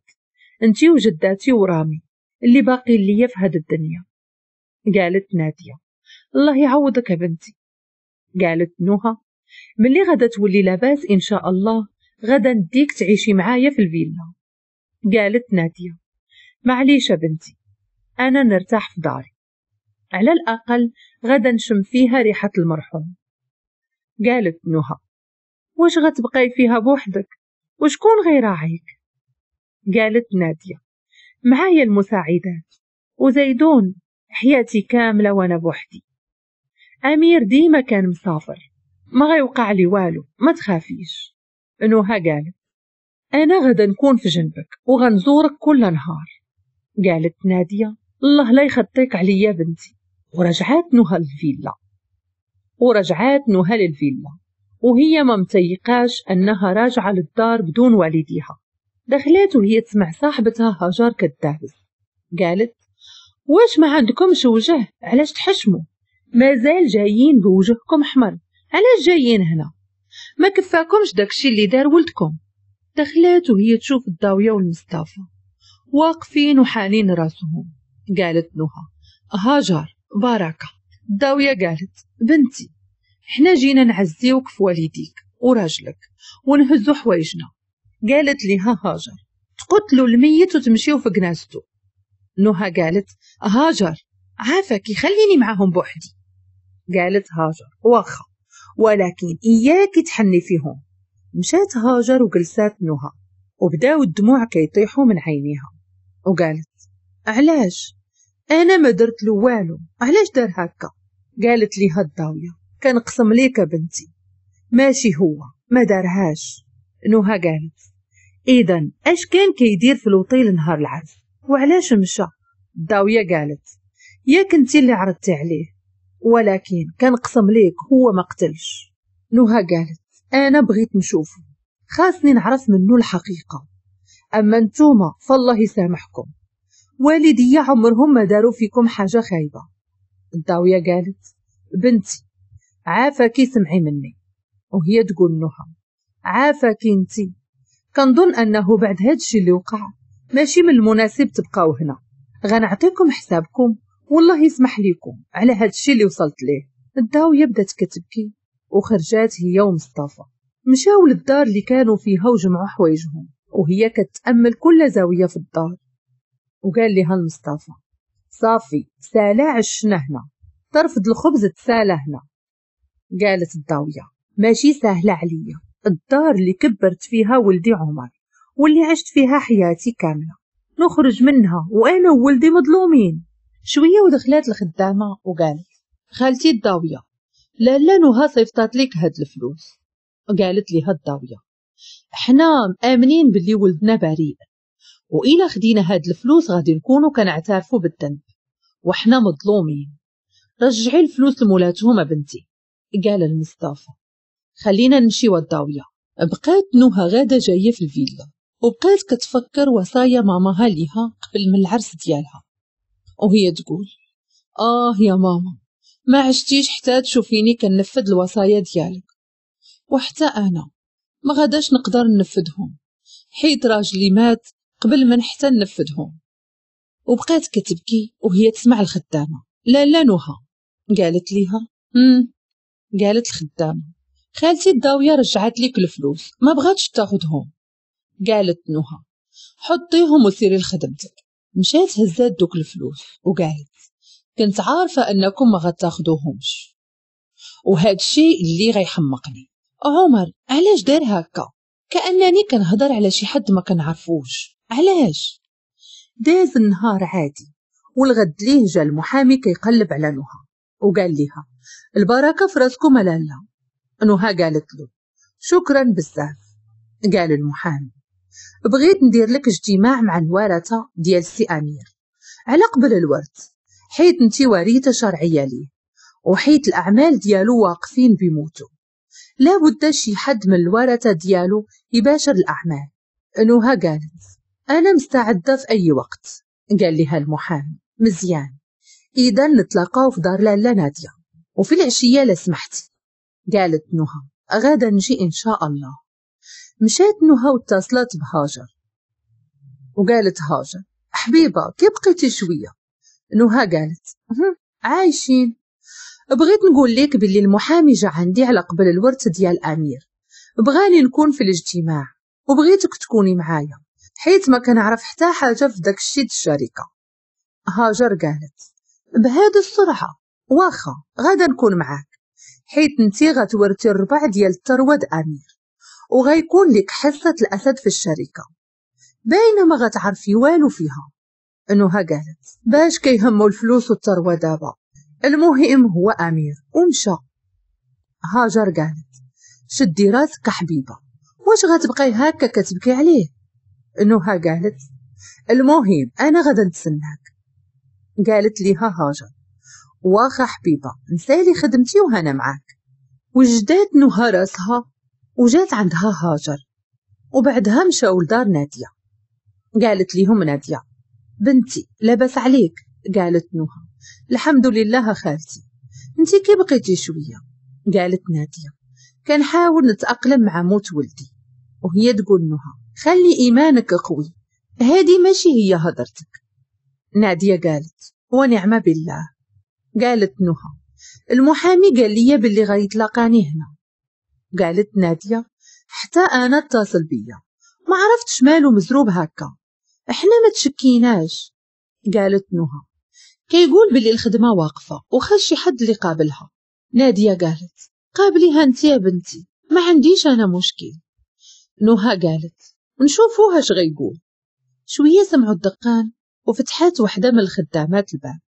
أنتي وجداتي ورامي اللي باقي ليا في هاد الدنيا. قالت نادية. الله يعوضك يا بنتي. قالت نهى. ملي غدا تولي لاباس إن شاء الله غدا نديك تعيشي معايا في الفيلا. قالت نادية. معليش بنتي. أنا نرتاح في داري. على الأقل غدا نشم فيها ريحة المرحوم. قالت نهى واش غتبقاي فيها بوحدك؟ وشكون غير راعيك؟ قالت نادية معايا المساعدات وزيدون حياتي كاملة وأنا بوحدي. أمير ديما كان مسافر ما غيوقع لي والو ما تخافيش. نوها قالت أنا غدا نكون في جنبك وغنزورك كل نهار. قالت نادية الله لا يخطيك عليا بنتي. ورجعات نوها للفيلا ورجعات نوها للفيلا وهي ما متيقاش أنها راجعة للدار بدون والديها. دخلت وهي تسمع صاحبتها هاجر كدابز قالت واش ما عندكمش وجه؟ علاش تحشموا؟ مازال جايين بوجهكم حمر علاش جايين هنا؟ ما كفاكمش داكشي اللي دار ولدكم. دخلت وهي تشوف الضاوية والمصطفى. واقفين وحانين راسهم. قالت نهى هاجر. بركة الضاوية قالت بنتي إحنا جينا نعزيوك في والديك وراجلك ونهزو حوايجنا. قالت لها هاجر. تقتلوا الميت وتمشيو في جنازته نهى قالت هاجر عافاكي خليني معاهم بوحدي. قالت هاجر واخا ولكن إياك تحني فيهم. مشات هاجر وجلسات نهى وبداو الدموع كيطيحوا من عينيها. وقالت علاش؟ أنا ما درت له والو. علاش دار هكا؟ قالت لي هالضاويه كنقسم ليك بنتي. ماشي هو. ما دارهاش. نهى قالت. اذا اش كان كيدير في الوطيل نهار العرس وعلاش مشى؟ الضاويه قالت. ياك انت اللي عرضتي عليه. ولكن كنقسم ليك. هو ما قتلش. نهى قالت. أنا بغيت نشوفه. خاصني نعرف منه الحقيقة. أما نتوما فالله يسامحكم. والدي عمرهم ما داروا فيكم حاجة خايبة. الضاويه قالت بنتي عافاكي سمعي مني. وهي تقول نهى عافاكي انتي. كنظن أنه بعد هادشي اللي وقع ماشي من المناسب تبقاو هنا. غنعطيكم حسابكم والله يسمح ليكم على هاد الشي اللي وصلت ليه. الداوية بدات كتبكي وخرجات هي ومصطفى. مشاو للدار اللي كانوا فيها وجمعوا حوايجهم وهي كتأمل كل زاوية في الدار. وقال لها المصطفى صافي سالة عشنا هنا. ترفض الخبز تسالى هنا. قالت الداوية ماشي سهلة عليا. الدار اللي كبرت فيها ولدي عمر واللي عشت فيها حياتي كاملة. نخرج منها وأنا وولدي مظلومين. شوية ودخلات الخدامة وقالت خالتي الضاوية لا لا نوها صيفطات لك هاد الفلوس. قالت لي هاد الضاوية إحنا مآمنين باللي ولدنا بريء. وإلا خدينا هاد الفلوس غادي نكونوا كنعترفوا بالذنب. وحنا مظلومين. رجعي الفلوس لمولاتهم بنتي. قال المصطفى. خلينا نمشي والضاوية بقات نوها غادة جاية في الفيلا. وبقات كتفكر وصايا ماماها ليها قبل من العرس ديالها. وهي تقول آه يا ماما ما عشتيش حتى تشوفيني كنفذ الوصايا ديالك. وحتى أنا ما غاداش نقدر ننفذهم. حيت راجلي مات قبل ما حتى ننفذهم. وبقات كتبكي وهي تسمع الخدامة. لا لا نوها. قالت ليها امم قالت الخدامة خالتي الداوية رجعت لك الفلوس ما بغاتش تاخدهم. قالت نوها حطيهم وسيري لخدمتك. مشات هزات دوك الفلوس وقالت كنت عارفة أنكم ما غتاخدوهمش. وهاد الشيء اللي غيحمقني. عمر علاش دار هكا؟ كأنني كنهضر على شي حد ما كنعرفوش. علاش؟ داز النهار عادي والغد ليه جا المحامي كيقلب على نهى وقال ليها البركة في راسكم لالا نهى قالت له شكرا بزاف. قال المحامي بغيت ندير لك اجتماع مع الورثة ديال سي أمير. على قبل الورث حيت انتي وريثة شرعية ليه وحيت الأعمال ديالو واقفين بيموتوا لا بد شي حد من الورثة ديالو يباشر الأعمال نهى قالت أنا مستعدة في أي وقت. قال لها المحامي مزيان. إذا نتلاقاو في دار لالا نادية. وفي العشية لسمحتي قالت نهى غدا نجي إن شاء الله. مشات نهى واتصلت بهاجر. وقالت هاجر حبيبة كي بقيتي شوية. نهى قالت عايشين. بغيت نقول لك باللي المحامي جا عندي على قبل الورث ديال أمير بغاني نكون في الاجتماع وبغيتك تكوني معايا حيت ما كنعرف حتى حاجة في داك الشي الشركة. هاجر قالت بهذه السرعة واخا غادا نكون معاك حيت انتي غتورثي الربع ديال الثروة أمير وغيكون لك حصة الأسد في الشركة. باينة ما غتعرفي والو فيها. نهى قالت باش كيهمو الفلوس والثروة دابا المهم هو أمير. ومشى هاجر قالت. شدي راسك حبيبة. واش غتبقاي هكا كتبكي عليه؟ نهى قالت. المهم أنا غدا نتسناك. قالت ليها هاجر. واخا حبيبة نسالي خدمتي وهنا معاك. وجدات نهى راسها وجات عندها هاجر. وبعدها مشاو لدار نادية. قالت ليهم نادية. بنتي لاباس عليك. قالت نهى. الحمد لله خالتي. انتي كي بقيتي شوية؟ قالت نادية. كنحاول نتأقلم مع موت ولدي. وهي تقول نهى خلي إيمانك قوي. هذه ماشي هي هضرتك نادية قالت ونعم بالله. قالت نهى. المحامي قال لي باللي غيتلاقاني هنا. قالت نادية حتى أنا اتصل بيا. ما عرفتش مالو مزروب هكا. إحنا ما تشكيناش. قالت نهى. كيقول باللي الخدمة واقفة وخا شي حد اللي قابلها نادية قالت قابليها انت يا بنتي ما عنديش أنا مشكل. نهى قالت نشوفو هاش غيقول. شوية سمعوا الدقان وفتحات وحدة من الخدامات الباب.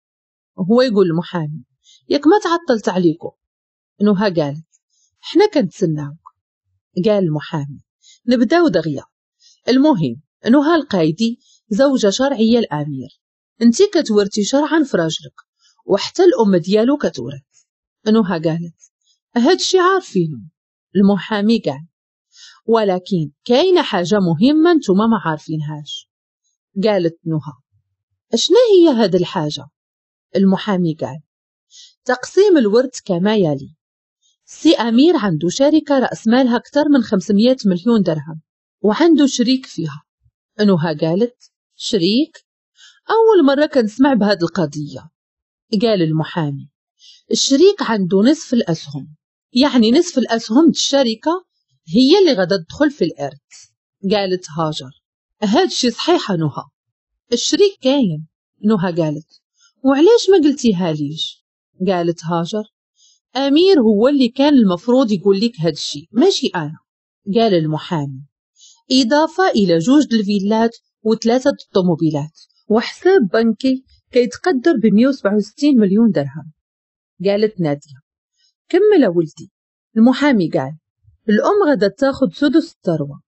وهو يقول المحامي ياك ما تعطلت عليكم نهى قالت إحنا كنتسناوك قال المحامي نبداو دغيا المهم نهى القايدي زوجة شرعية الأمير. انتي كتورتي شرعا في راجلك وحتى الأم ديالو كتورث نهى قالت؟ هادشي عارفينو. المحامي قال ولكن كاينة حاجة مهمة نتوما ما عارفينهاش. قالت نهى أشنا هي هاد الحاجة؟ المحامي قال تقسيم الورث كما يلي. سي أمير عنده شركة رأس مالها أكثر من 500 مليون درهم وعنده شريك فيها. نهى قالت شريك؟ أول مرة كنسمع بهاد القضية. قال المحامي الشريك عنده نصف الأسهم. يعني نصف الأسهم الشركة هي اللي غدا تدخل في الإرث. قالت هاجر. هاد شي صحيحة نهى. الشريك كاين نهى قالت. وعلاش ما قلتيها ليش؟ قالت هاجر. أمير هو اللي كان المفروض يقول لك هاد الشي ماشي أنا. قال المحامي. إضافة إلى جوج الفيلات وثلاثة الطوموبيلات. وحساب بنكي كيتقدر ب 167 مليون درهم. قالت نادية كمل ولدي. المحامي قال الأم غدا تاخد سدس الثروة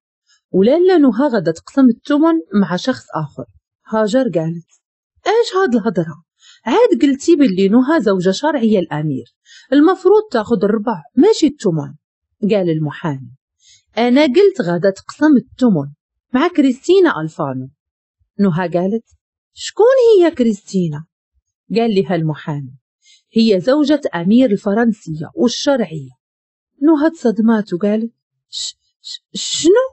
ولالا نهى غدا تقسم الثمن مع شخص آخر. هاجر قالت إيش هاد الهضرة عاد قلتي باللي نهى زوجة شرعية الأمير. المفروض تاخد الربع ماشي التمن قال المحامي أنا قلت غدا تقسم التمن مع كريستينا ألفانو. نهى قالت شكون هي كريستينا؟ قال لها المحامي. هي زوجة أمير الفرنسية والشرعية. نهى تصدمات وقالت شنو؟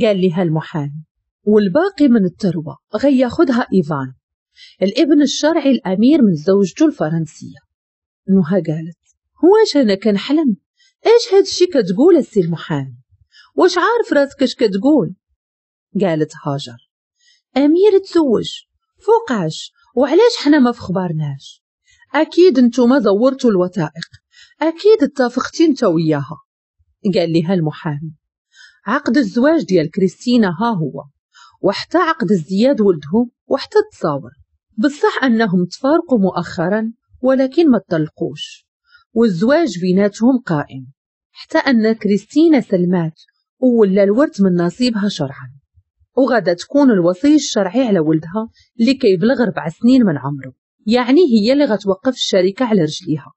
قال لها المحامي. والباقي من الثروة غي ياخدها إيفان الابن الشرعي الأمير من زوجته الفرنسية. نهى قالت واش أنا كنحلم؟ إيش هاد الشي كتقول السي المحامي؟ واش عارف راسك اش كتقول؟ قالت هاجر أمير تزوج. فوقاش وعلاش حنا ما فخبرناش أكيد نتوما زورتوا الوثائق. أكيد اتفقتي انت وياها قال لها المحامي عقد الزواج ديال كريستينا ها هو وحتى عقد ازدياد ولدهم وحتى التصاور بصح أنهم تفارقوا مؤخرا ولكن ما تطلقوش. والزواج بيناتهم قائم. حتى أن كريستينا سلمات وولا الورث من نصيبها شرعا. وغدا تكون الوصي الشرعي على ولدها اللي كيبلغ ربع سنين من عمره. يعني هي اللي غتوقف الشركة على رجليها.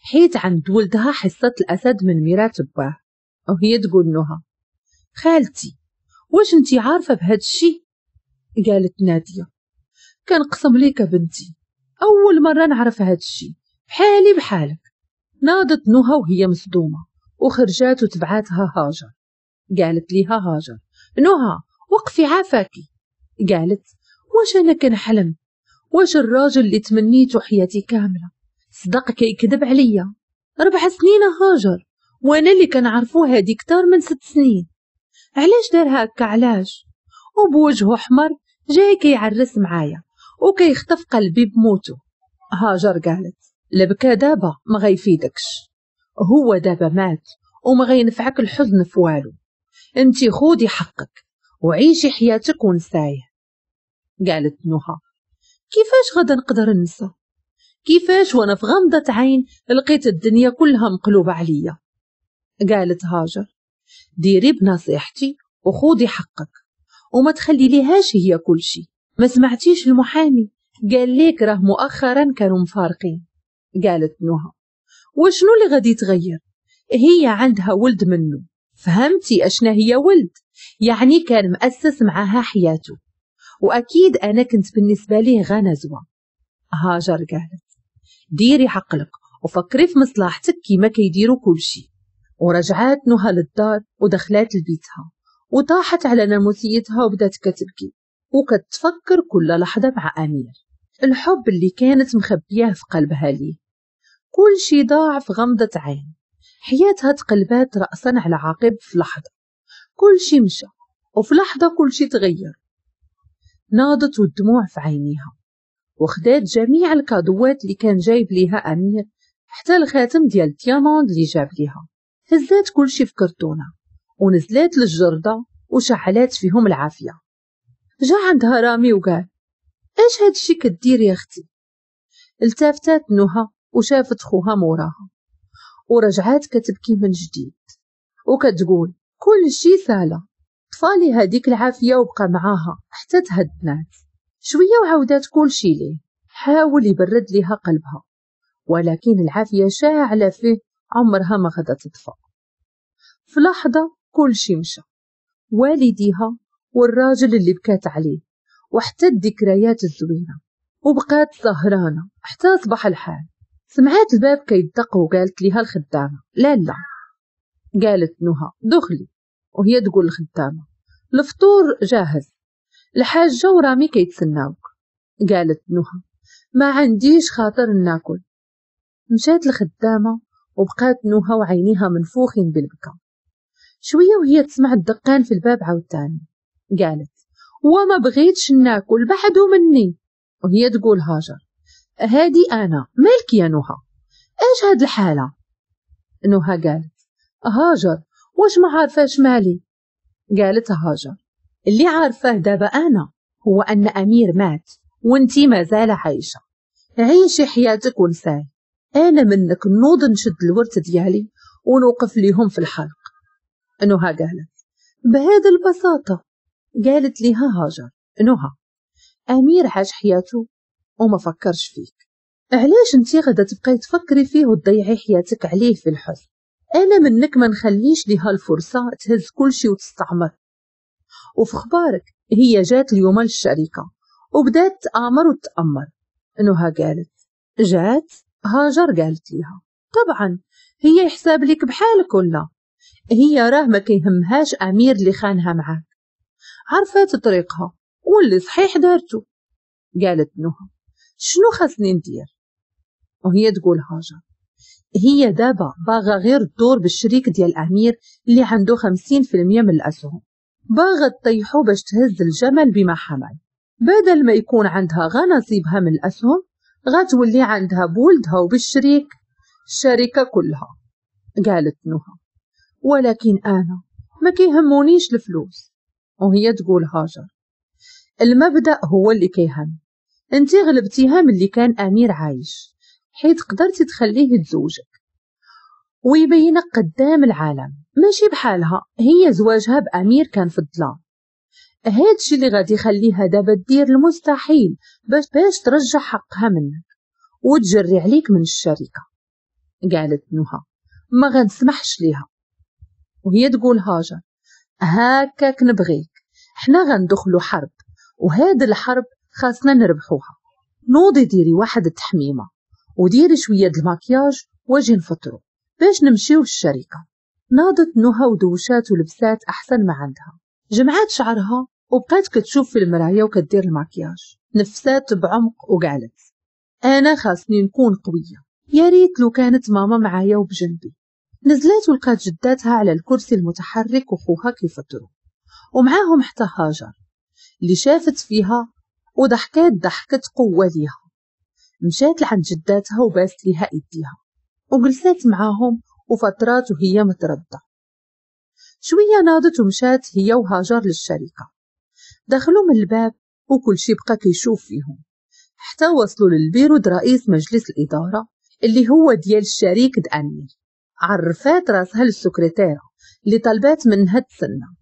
حيت عند ولدها حصة الأسد من ميراث باه وهي تقول نهى خالتي واش أنتي عارفة بهاد الشي قالت نادية. كنقسم ليك بنتي. أول مرة نعرف هاد الشي بحالي بحالك. ناضت نهى وهي مصدومة. وخرجات وتبعاتها هاجر. قالت ليها هاجر. نهى وقفي عافاكي قالت واش أنا كنحلم؟ واش الراجل اللي تمنيته حياتي كاملة؟ صدق كيكذب عليا. ربع سنين هاجر وأنا اللي كنعرفو هادي كتار من ست سنين. علاش دار هكا؟ علاش؟ وبوجهه أحمر جاي كيعرس معايا وكيخطف قلبي بموتو هاجر قالت لبكا دابا ما غيفيدكش. هو دابا مات وما غينفعك الحزن في والو. انتي خودي حقك. وعيشي حياتك ونسايه قالت نهى كيفاش غدا نقدر ننسى؟ كيفاش وأنا في غمضة عين لقيت الدنيا كلها مقلوبة عليا؟ قالت هاجر. ديري بنصيحتي وخودي حقك. وما تخلي ليهاش هي كل شي. ما سمعتيش المحامي. قال ليك راه مؤخرا كانوا مفارقين. قالت نهى وشنو اللي غادي يتغير؟ هي عندها ولد منه. فهمتي أشنا هي ولد؟ يعني كان مؤسس معاها حياته. وأكيد أنا كنت بالنسبة ليه غنزوة. هاجر قالت. ديري عقلك وفكري في مصلحتك كيما كيديروا كل شي. ورجعات نهى للدار ودخلات لبيتها. وطاحت على ناموسيتها وبدات كتبكي. وكتفكر كل لحظة مع أمير. الحب اللي كانت مخبياه في قلبها ليه كل شي ضاع في غمضة عين. حياتها تقلبات رأسا على عقب في لحظة. كل شي مشى وفي لحظة كل شي تغير. ناضت والدموع في عينيها وخدات جميع الكادوات اللي كان جايب ليها أمير حتى الخاتم ديال الدياموند اللي جاب ليها. هزات كلشي في كرتونة ونزلات للجردة وشعلات فيهم العافية. جا عندها رامي وقال إيش هادشي كدير يا أختي؟ التافتات نهى وشافت خوها موراها ورجعات كتبكي من جديد وكتقول كل شي سالة طفالي هذيك العافية وبقى معاها حتى تهدنات شوية وعاودات كل شي ليه. حاول يبرد ليها قلبها. ولكن العافية شاعلة فيه عمرها ما غدا تطفى. في لحظة كل شي مشى. والديها والراجل اللي بكات عليه وحتى الذكريات الزوينة. وبقات سهرانة حتى أصبح الحال. سمعات الباب كيدق وقالت ليها الخدامة لا لا. قالت نهى دخلي. وهي تقول الخدامة الفطور جاهز الحاجة ورامي كيتسناوك. قالت نهى ما عنديش خاطر ناكل. مشات الخدامة وبقات نهى وعينيها منفوخين بالبكا شوية وهي تسمع الدقان في الباب عاوتاني. قالت وما بغيتش ناكل بعدو مني. وهي تقول هاجر هادي أنا مالك يا نهى؟ إيش هاد الحالة؟ نهى قالت هاجر. واش ما عارفاش مالي؟ قالت هاجر. اللي عارفاه دابا أنا هو أن أمير مات وانتي مازال عايشة. عيشي حياتك ونساي أنا منك نوض نشد الورث ديالي ونوقف ليهم في الحلق. نهى قالت. بهذه البساطة. قالت ليها هاجر. نهى. أمير عاش حياته وما فكرش فيك. علاش انتي غدا تبقاي تفكري فيه وتضيعي حياتك عليه في الحزن أنا منك ما نخليش ليها الفرصه تهز كلشي وتستعمر. وفي خبارك هي جات اليوم للشركة وبدات تآمر وتأمر. نهى قالت جات هاجر قالت ليها. طبعا هي يحساب لك بحالك ولا؟ هي راه ما كيهمهاش أمير اللي خانها معاك. عرفات طريقها واللي صحيح دارتو. قالت نهى شنو خاصني ندير؟ وهي تقول هاجر. هي دابا باغا غير تدور بالشريك ديال أمير اللي عنده خمسين في المية من الأسهم. باغا تطيحو باش تهز الجمل بما حمل. بدل ما يكون عندها غا نصيبها من الأسهم غتولي عندها بولدها وبالشريك الشركة كلها قالت نهى. ولكن أنا ما كيهمونيش الفلوس. وهي تقول هاجر. المبدأ هو اللي كيهم. انتي غلبتيها من اللي كان أمير عايش. حيث قدرتي تخليه يتزوجك. ويبينك قدام العالم. ماشي بحالها. هي زواجها بأمير كان في الظلام. هادشي اللي غادي يخليها دابا دير المستحيل باش باش ترجع حقها منك. وتجري عليك من الشركة. قالت نهى ما غنسمحش ليها. وهي تقول هاجر. هاكاك نبغيك حنا غندخلو حرب. وهاد الحرب خاصنا نربحوها. نوضي ديري واحد التحميمة. وديري شوية الماكياج واجي نفطرو باش نمشيو للشركة. ناضت نهى ودوشات ولبسات أحسن ما عندها. جمعات شعرها وبقات كتشوف في المراية وكدير الماكياج. نفسات بعمق وقالت أنا خاصني نكون قوية. يا ريت لو كانت ماما معايا وبجنبي. نزلت ولقات جداتها على الكرسي المتحرك وخوها كيفطروا. ومعاهم حتى هاجر. اللي شافت فيها وضحكات ضحكة قوة ليها. مشات لعند جداتها وباست ليها إيديها. وجلست معاهم وفترات وهي متردة شوية ناضت ومشات هي وهاجر للشركة. دخلوا من الباب وكل شي بقى كيشوف فيهم. حتى وصلوا للبيرو رئيس مجلس الإدارة اللي هو ديال الشريك أمير عرفات راسها للسكرتيرة اللي طلبات منها تسنى.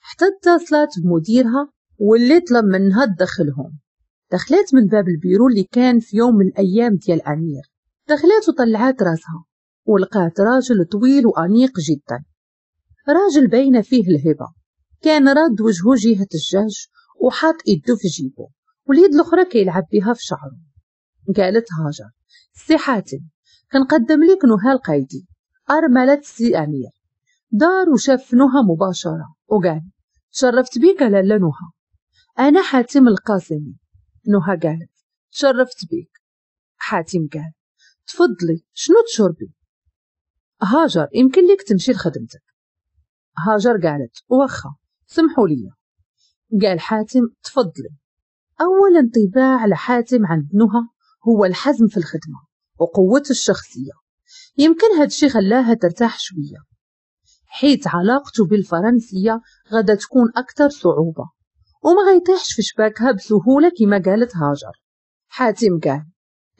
حتى اتصلت بمديرها واللي طلب منها تدخلهم. دخلت من باب البيرو اللي كان في يوم من الأيام ديال أمير. دخلت وطلعت راسها ولقات راجل طويل وأنيق جدا. راجل باينة فيه الهبة. كان راد وجهه جهة الجهج وحاط إيدو في جيبه واليد الأخرى كيلعب بها في شعره. قالت هاجر سي حاتم كنقدم لك نهى القايدي أرملة سي أمير. دار وشاف نهى مباشرة وقال تشرفت بيك لالا نهى. أنا حاتم القاسمي. نهى قالت تشرفت بيك. حاتم قال. تفضلي شنو تشربي؟ هاجر يمكن لك تمشي لخدمتك هاجر قالت وخا سمحوا لي. قال حاتم تفضلي. أول انطباع لحاتم عند نهى هو الحزم في الخدمة وقوة الشخصية. يمكن هادشي خلاها ترتاح شوية. حيث علاقته بالفرنسية غدا تكون أكثر صعوبة. وما غيطيحش في شباكها بسهولة كما قالت هاجر. حاتم قال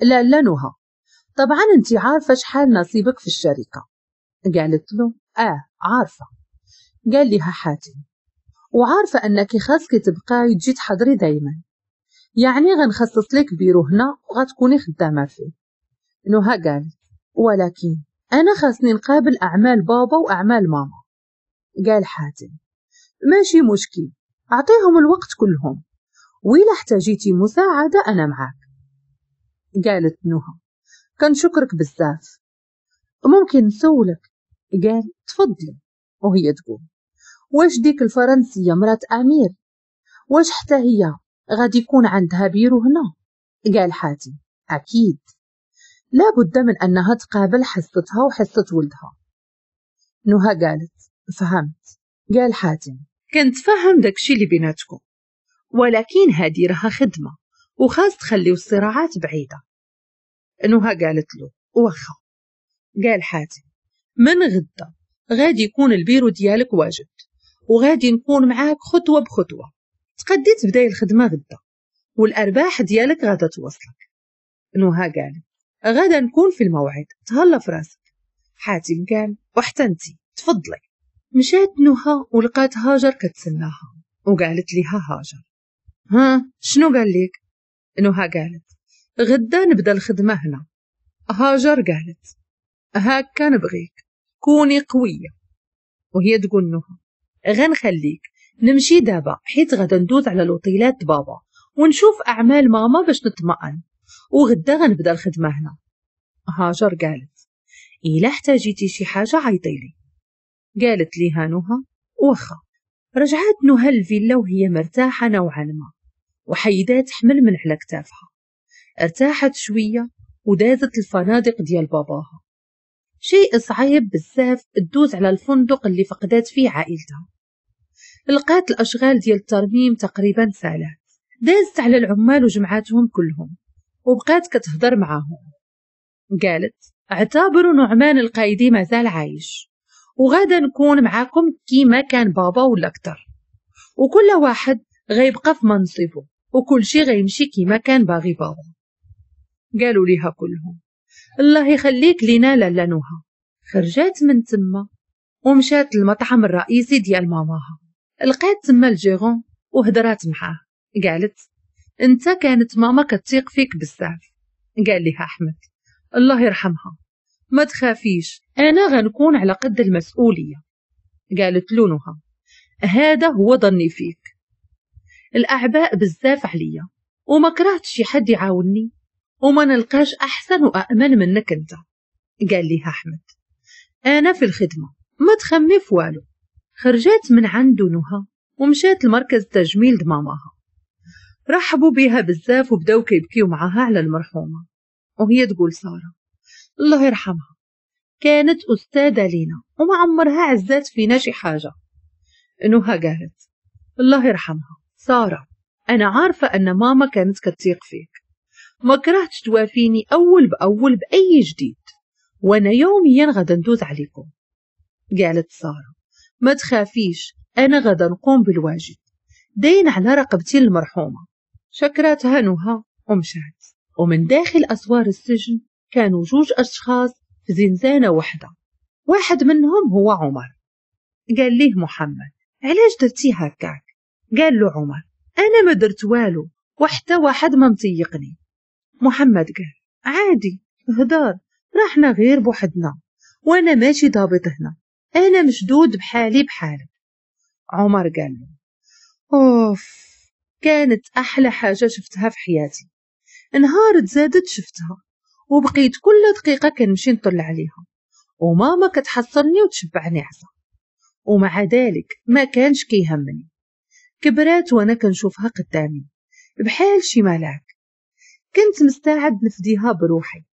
لا لا نهى. طبعا أنت عارفة شحال نصيبك في الشركة. قالت له آه عارفة. قال لها حاتم وعارفة أنك خاصك تبقاي تجي تحضري دايما. يعني غنخصص لك بيرو هنا وغتكوني خدامة فيه. نهى قالت ولكن أنا خاصني نقابل أعمال بابا وأعمال ماما. قال حاتم ماشي مشكل. أعطيهم الوقت كلهم. وإلا احتاجيتي مساعدة أنا معاك. قالت نهى. كنشكرك بزاف ممكن نسولك قال تفضلي. وهي تقول. واش ديك الفرنسية مرات أمير؟ واش حتى هي غادي يكون عندها بيرو هنا؟ قال حاتم. أكيد. لا بد من أنها تقابل حصتها وحصة ولدها. نهى قالت فهمت. قال حاتم. كنت فهم داكشي اللي بيناتكم. ولكن هادي راها خدمة وخاص تخليو الصراعات بعيدة. نهى قالت له واخا. قال حاتم من غدا غادي يكون البيرو ديالك واجد وغادي نكون معاك خطوة بخطوة. تقدي تبداي الخدمة غدا والأرباح ديالك غادا توصلك. نهى قالت غدا نكون في الموعد تهلا في راسك. حاتم قال وحتى انتي تفضلي. مشات نهى ولقات هاجر كتسناها وقالت لها هاجر. ها شنو قال لك؟ نهى قالت غدا نبدأ الخدمة هنا. هاجر قالت هاكا نبغيك كوني قوية. وهي تقول نهى غنخليك نمشي دابا حيت غدا ندوز على لوطيلات بابا ونشوف أعمال ماما باش نطمئن. وغدا غنبدأ الخدمة هنا. هاجر قالت إلا احتاجيتي شي حاجة عيطيلي. قالت لي نهى وخا رجعت نهى الفيلا وهي مرتاحة نوعا ما وحيدات حمل من على كتافها. ارتاحت شوية ودازت الفنادق ديال باباها. شيء صعيب بزاف تدوز على الفندق اللي فقدات فيه عائلتها. لقات الأشغال ديال الترميم تقريبا سالات. دازت على العمال وجمعاتهم كلهم وبقات كتهضر معاهم. قالت اعتبروا نعمان القايدي مازال عايش. وغادا نكون معاكم كيما كان بابا ولا أكتر وكل واحد غيبقى في منصبه وكل شي غيمشي كيما كان باغي بابا. قالوا ليها كلهم الله يخليك لينا لالا نوها. خرجات من تما ومشات للمطعم الرئيسي ديال ماماها. لقات تما الجيرون وهدرات معاه. قالت أنت كانت ماما كتيق فيك بزاف. قال لها أحمد الله يرحمها. ما تخافيش أنا غنكون على قد المسؤولية. قالت له نهى هذا هو ظني فيك. الأعباء بزاف عليا وما كرهت شي حد يعاوني وما نلقاش أحسن وامن منك أنت. قال ليها أحمد أنا في الخدمة ما تخمي في والو. خرجت من عنده نهى ومشات لمركز تجميل دمامها. رحبوا بها بزاف وبداو كيبكيو معاها على المرحومة. وهي تقول سارة الله يرحمها. كانت أستاذة لينا وما عمرها عزات فينا شي حاجة. نهى قالت الله يرحمها. سارة أنا عارفة أن ماما كانت كتيق فيك. ما كرهتش توافيني أول بأول بأي جديد. وأنا يوميا غدا ندوز عليكم. قالت سارة ما تخافيش أنا غدا نقوم بالواجب. دين على رقبتي المرحومة. شكرتها نهى ومشات. ومن داخل أسوار السجن كانوا جوج أشخاص في زنزانة وحدة واحد منهم هو عمر. قال ليه محمد؟ علاش درتي هكاك؟ قال له عمر أنا ما درت والو وحتى واحد ما مطيقني محمد قال عادي هدار رحنا غير بوحدنا وأنا ماشي ضابط هنا. أنا مشدود بحالي بحالك عمر قال له أوف كانت أحلى حاجة شفتها في حياتي. نهار تزادت شفتها. وبقيت كل دقيقة كنمشي نطل عليها. وماما كتحصلني وتشبعني عصا. ومع ذلك ما كانش كيهمني. كبرات وأنا كنشوفها قدامي. بحال شي ملاك. كنت مستعد نفديها بروحي.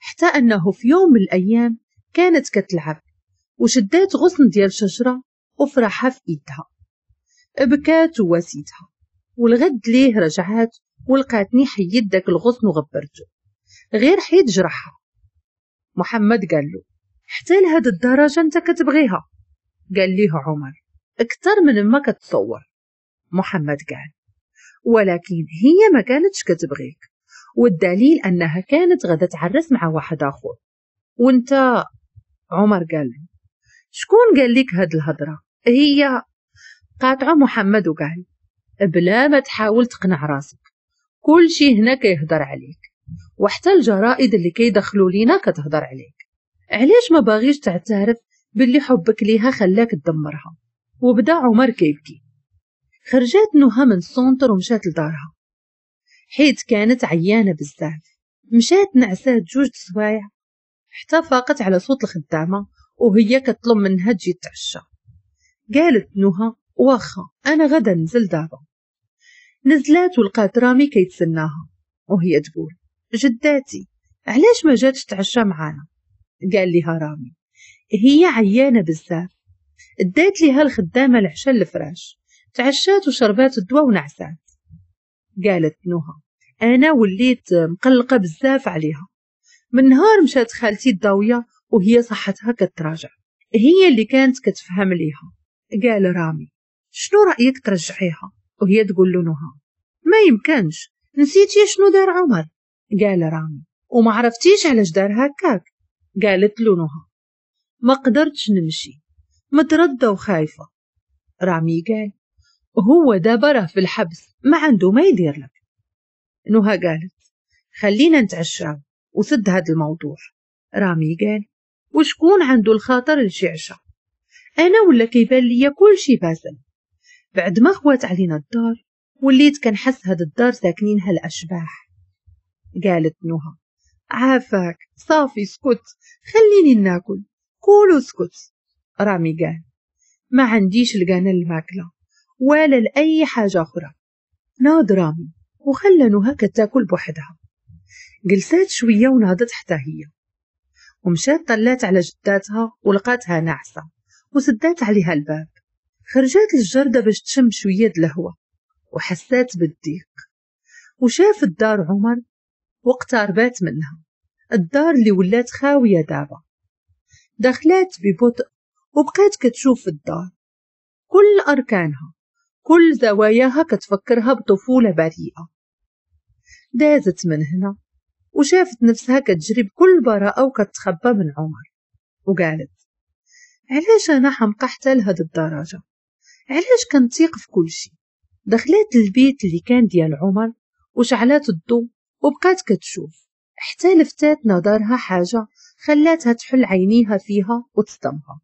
حتى أنه في يوم من الأيام كانت كتلعب. وشدات غصن ديال شجرة وفرحها في إيدها. بكات وواسيتها. والغد ليه رجعات ولقاتني حيد داك الغصن وغبرته. غير حيد جرحها محمد قال له حتى لهاد الدرجة أنت كتبغيها. قال ليه عمر أكتر من ما كتصور. محمد قال ولكن هي ما كانتش كتبغيك والدليل أنها كانت غدا تعرس مع واحد آخر. وأنت عمر قال له شكون قال لك هاد الهضرة؟ هي قاطعة محمد وقال بلا ما تحاول تقنع راسك كل شي هنا كيهضر عليك. وحتى الجرائد اللي كيدخلوا لينا كتهضر عليك. علاش ما باغيش تعترف باللي حبك ليها خلاك تدمرها؟ وبدا عمر كيبكي. خرجت نهى من السونتر ومشات لدارها. حيت كانت عيانة بزاف. مشات نعسات جوج سوايع. حتى فاقت على صوت الخدامة وهي كطلب منها تجي تعشى. قالت نهى واخا أنا غدا نزل دابا. نزلات ولقات رامي كيتسناها وهي تقول جداتي. علاش ما جاتش تعشى معانا؟ قال لها رامي هي عيانة بزاف. ادات ليها الخدامة العشاء الفراش. تعشات وشربات الدواء ونعسات. قالت نهى أنا وليت مقلقة بزاف عليها. من نهار مشات خالتي الضاوية وهي صحتها كتراجع. هي اللي كانت كتفهم ليها. قال رامي شنو رأيك ترجعيها؟ وهي تقول له نهى ما يمكنش. نسيتي شنو دار عمر؟ قال رامي. وما عرفتيش علاش دار هكاك. قالت له نهى ما قدرتش نمشي. متردة وخايفة. رامي قال هو دابا راه في الحبس ما عنده ما يدير لك. نهى قالت خلينا نتعشاو وسد هاد الموضوع. رامي قال وشكون عنده الخاطر الشعشة أنا ولا كيبان ليا كل شي باسل بعد ما خوات علينا الدار وليت كنحس هاد الدار ساكنينها الأشباح قالت نهى عافاك صافي اسكت خليني ناكل. كول اسكت رامي قال. ما عنديش لقانا الماكلة ولا لأي حاجة أخرى. ناض رامي وخلى نهى كتاكل بوحدها. جلسات شوية ونهضت حتى هي. ومشات طلات على جداتها ولقاتها ناعسة وسدات عليها الباب. خرجات للجردة باش تشم شوية الهوى وحسات بالضيق. وشاف الدار عمر واقتربات منها. الدار اللي ولات خاوية دابا. دخلات ببطء وبقات كتشوف الدار. كل أركانها كل زواياها كتفكرها بطفولة بريئة دازت من هنا وشافت نفسها كتجري بكل براءة وكتخبى من عمر. وقالت علاش أنا حمقى حتى لهاد الدرجة علاش كنطيق في كل شي؟ دخلات البيت اللي كان ديال عمر وشعلات الضو وبقات كتشوف. حتى لفتات نظرها حاجة خلاتها تحل عينيها فيها وتصدمها.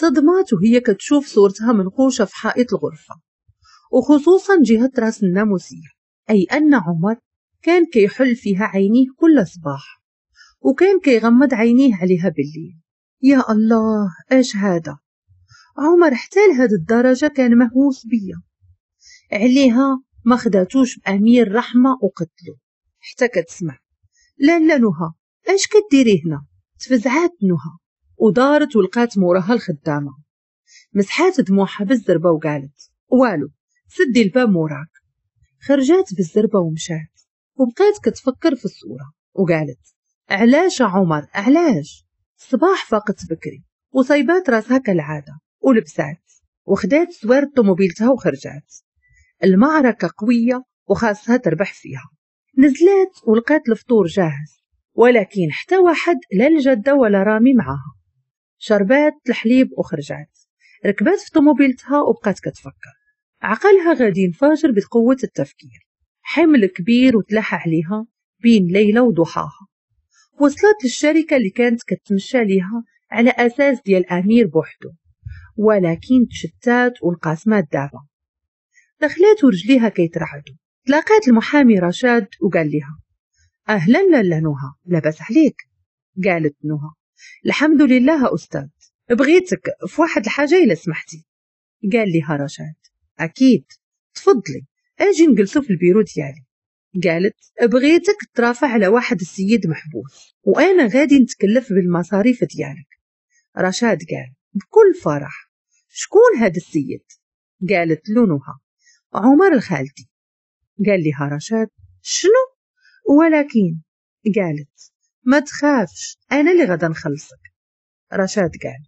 صدمات وهي كتشوف صورتها منقوشة في حائط الغرفة. وخصوصا جهة رأس الناموسية أي أن عمر كان كيحل فيها عينيه كل صباح وكان كيغمض عينيه عليها بالليل. يا الله إيش هذا؟ عمر حتى لهاد الدرجة كان مهووس بيا. عليها ما خداتوش بأمير رحمة وقتلو حتى كتسمع. لا لا نهى. اش كديري هنا؟ تفزعات نهى. ودارت ولقات موراها الخدامة. مسحات دموعها بالزربة وقالت والو سدي الباب موراك. خرجات بالزربة ومشات. وبقات كتفكر في الصورة. وقالت علاش عمر؟ علاش؟ صباح فاقت بكري. وصيبات راسها كالعادة. ولبسات. وخدات سوار طوموبيلتها وخرجات. المعركة قوية وخاصها تربح فيها. نزلات ولقات الفطور جاهز ولكن حتى واحد لا الجدة ولا رامي معاها شربات الحليب وخرجات ركبات في طوموبيلتها وبقات كتفكر. عقلها غادي ينفجر بقوة التفكير. حمل كبير وتلاحى عليها بين ليلة وضحاها. وصلت للشركة اللي كانت كتمشى ليها على أساس ديال أمير بوحدو. ولكن تشتات والقاسمات دابا دخلات ورجليها كيترعدو. تلاقات المحامي رشاد وقال لها أهلا لالا نهى لاباس عليك. قالت نهى الحمد لله أستاذ بغيتك في واحد الحاجة إلا سمحتي. قال لها رشاد أكيد تفضلي أجي نجلسو في البيرو ديالي. قالت بغيتك ترافع على واحد السيد محبوس وأنا غادي نتكلف بالمصاريف ديالك. رشاد قال بكل فرح شكون هاد السيد؟ قالت له نهى عمر الخالدي قال لها رشاد شنو؟ ولكن قالت ما تخافش أنا اللي غدا نخلصك. رشاد قال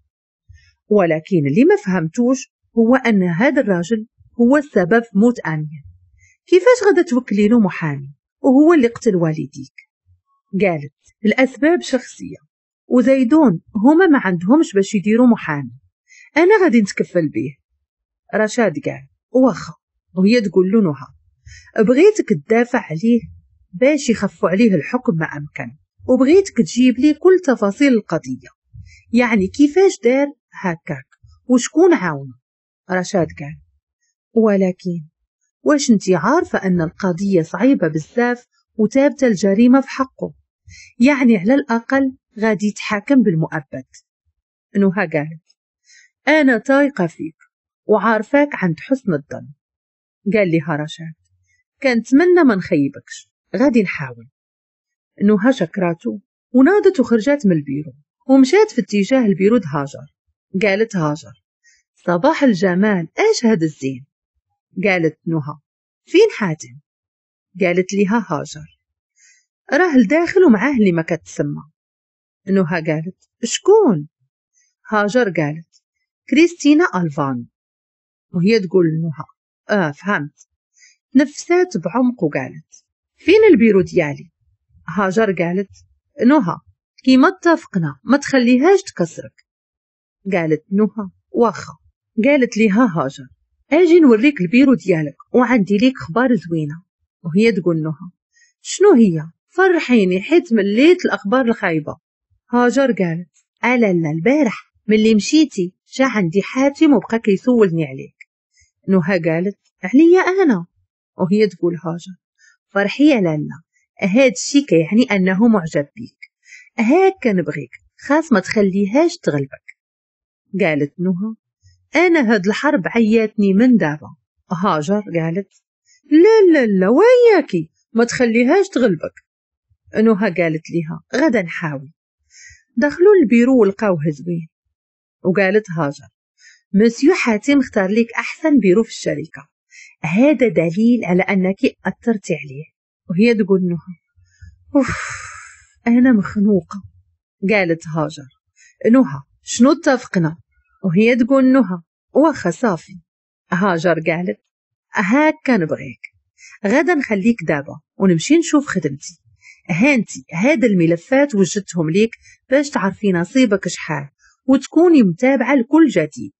ولكن اللي ما فهمتوش هو أن هذا الراجل هو السبب في موت آمين كيفاش غدا توكلي له محامي؟ وهو اللي قتل والديك. قالت الأسباب شخصية وزيدون هما ما عندهمش باش يديروا محامي. أنا غادي نتكفل به. رشاد قال واخا. وهي تقول له نهى بغيتك تدافع عليه باش يخفوا عليه الحكم ما أمكن وبغيتك تجيب لي كل تفاصيل القضية. يعني كيفاش دار هكاك؟ وشكون عاونه رشاد قال ولكن واش انتي عارفة أن القضية صعيبة بزاف وتابت الجريمة في حقه؟ يعني على الأقل غادي يتحاكم بالمؤبد. نهى قالت أنا طايقة فيك وعارفاك عند حسن الظن. قال لها رشاد. كنتمنى ما نخيبكش غادي نحاول. نهى شكراتو وناضت وخرجت من البيرو. ومشات في اتجاه البيرو هاجر. قالت هاجر. صباح الجمال. إيش هذا الزين؟ قالت نهى. فين حاتم؟ قالت ليها هاجر. راه الداخل ومعاه اللي ما كتسمى. نهى قالت. شكون؟ هاجر قالت. كريستينا ألفانو وهي تقول نهى. آه فهمت. نفسات بعمق وقالت فين البيرو ديالي؟ هاجر قالت نهى كيما اتفقنا ما تخليهاش تكسرك. قالت نهى واخا. قالت ليها هاجر أجي نوريك البيرو ديالك وعندي ليك خبار زوينة. وهي تقول نهى شنو هي؟ فرحيني حيت مليت الأخبار الخايبة. هاجر قالت ألا لا البارح ملي مشيتي جا عندي حاتم وبقى كيسولني عليك. نهى قالت عليا أنا. وهي تقول هاجر. فرحي يا لالا هاد الشي كيعني أنه معجب بيك. هاك كنبغيك خاص ما تخليهاش تغلبك. قالت نهى. أنا هاد الحرب عياتني من دابا. هاجر قالت. لا لا لا وياكي ما تخليهاش تغلبك. نهى قالت ليها غدا نحاول. دخلوا البيرو ولقاوه زوين وقالت هاجر. مسيو حاتم اختار لك أحسن بيرو في الشركة. هذا دليل على أنك أثرتي عليه. وهي تقول نهى أوف أنا مخنوقة. قالت هاجر. نهى شنو اتفقنا؟ وهي تقول نهى واخا صافي هاجر قالت هاك نبغيك. غدا نخليك دابا ونمشي نشوف خدمتي. هانتي هاد الملفات وجدتهم ليك باش تعرفي نصيبك شحال وتكوني متابعة لكل جديد.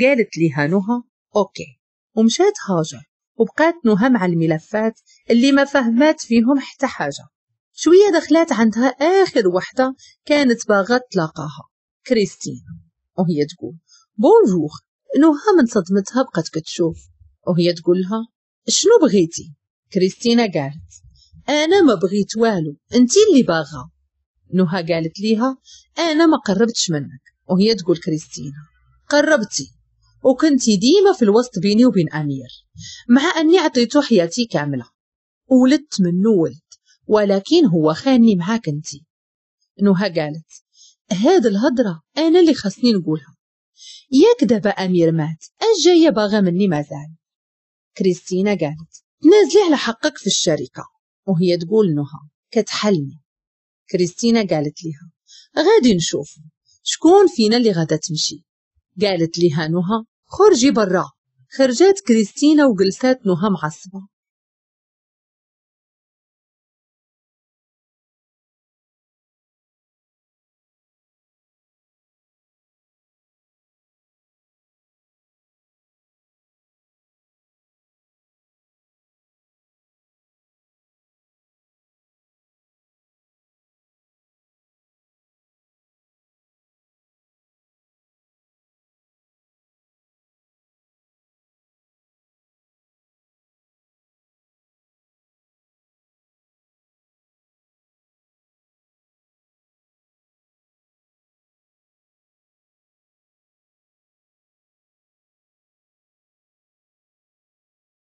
قالت ليها نهى OK. ومشات هاجر وبقات نهى مع الملفات اللي ما فهمات فيهم حتى حاجة. شوية دخلات عندها آخر وحدة كانت باغا تلاقاها كريستينا وهي تقول bonjour نهى من صدمتها بقات كتشوف وهي تقول لها شنو بغيتي؟ كريستينا قالت أنا ما بغيت والو أنتي اللي باغا. نهى قالت ليها أنا ما قربتش منك. وهي تقول كريستينا قربتي. وكنتي ديما في الوسط بيني وبين أمير. مع أني عطيته حياتي كاملة ولدت منه ولد ولكن هو خاني معاك انتي نهى قالت هاد الهضرة أنا اللي خاصني نقولها. ياك دابا أمير مات اش جاية باغا مني مازال كريستينا قالت تنازلي على حقك في الشركة. وهي تقول نهى كتحلمي كريستينا قالت لها غادي نشوف. شكون فينا اللي غادا تمشي؟ قالت لها نهى خرجي برا. خرجات كريستينا وجلسات نهى معصبة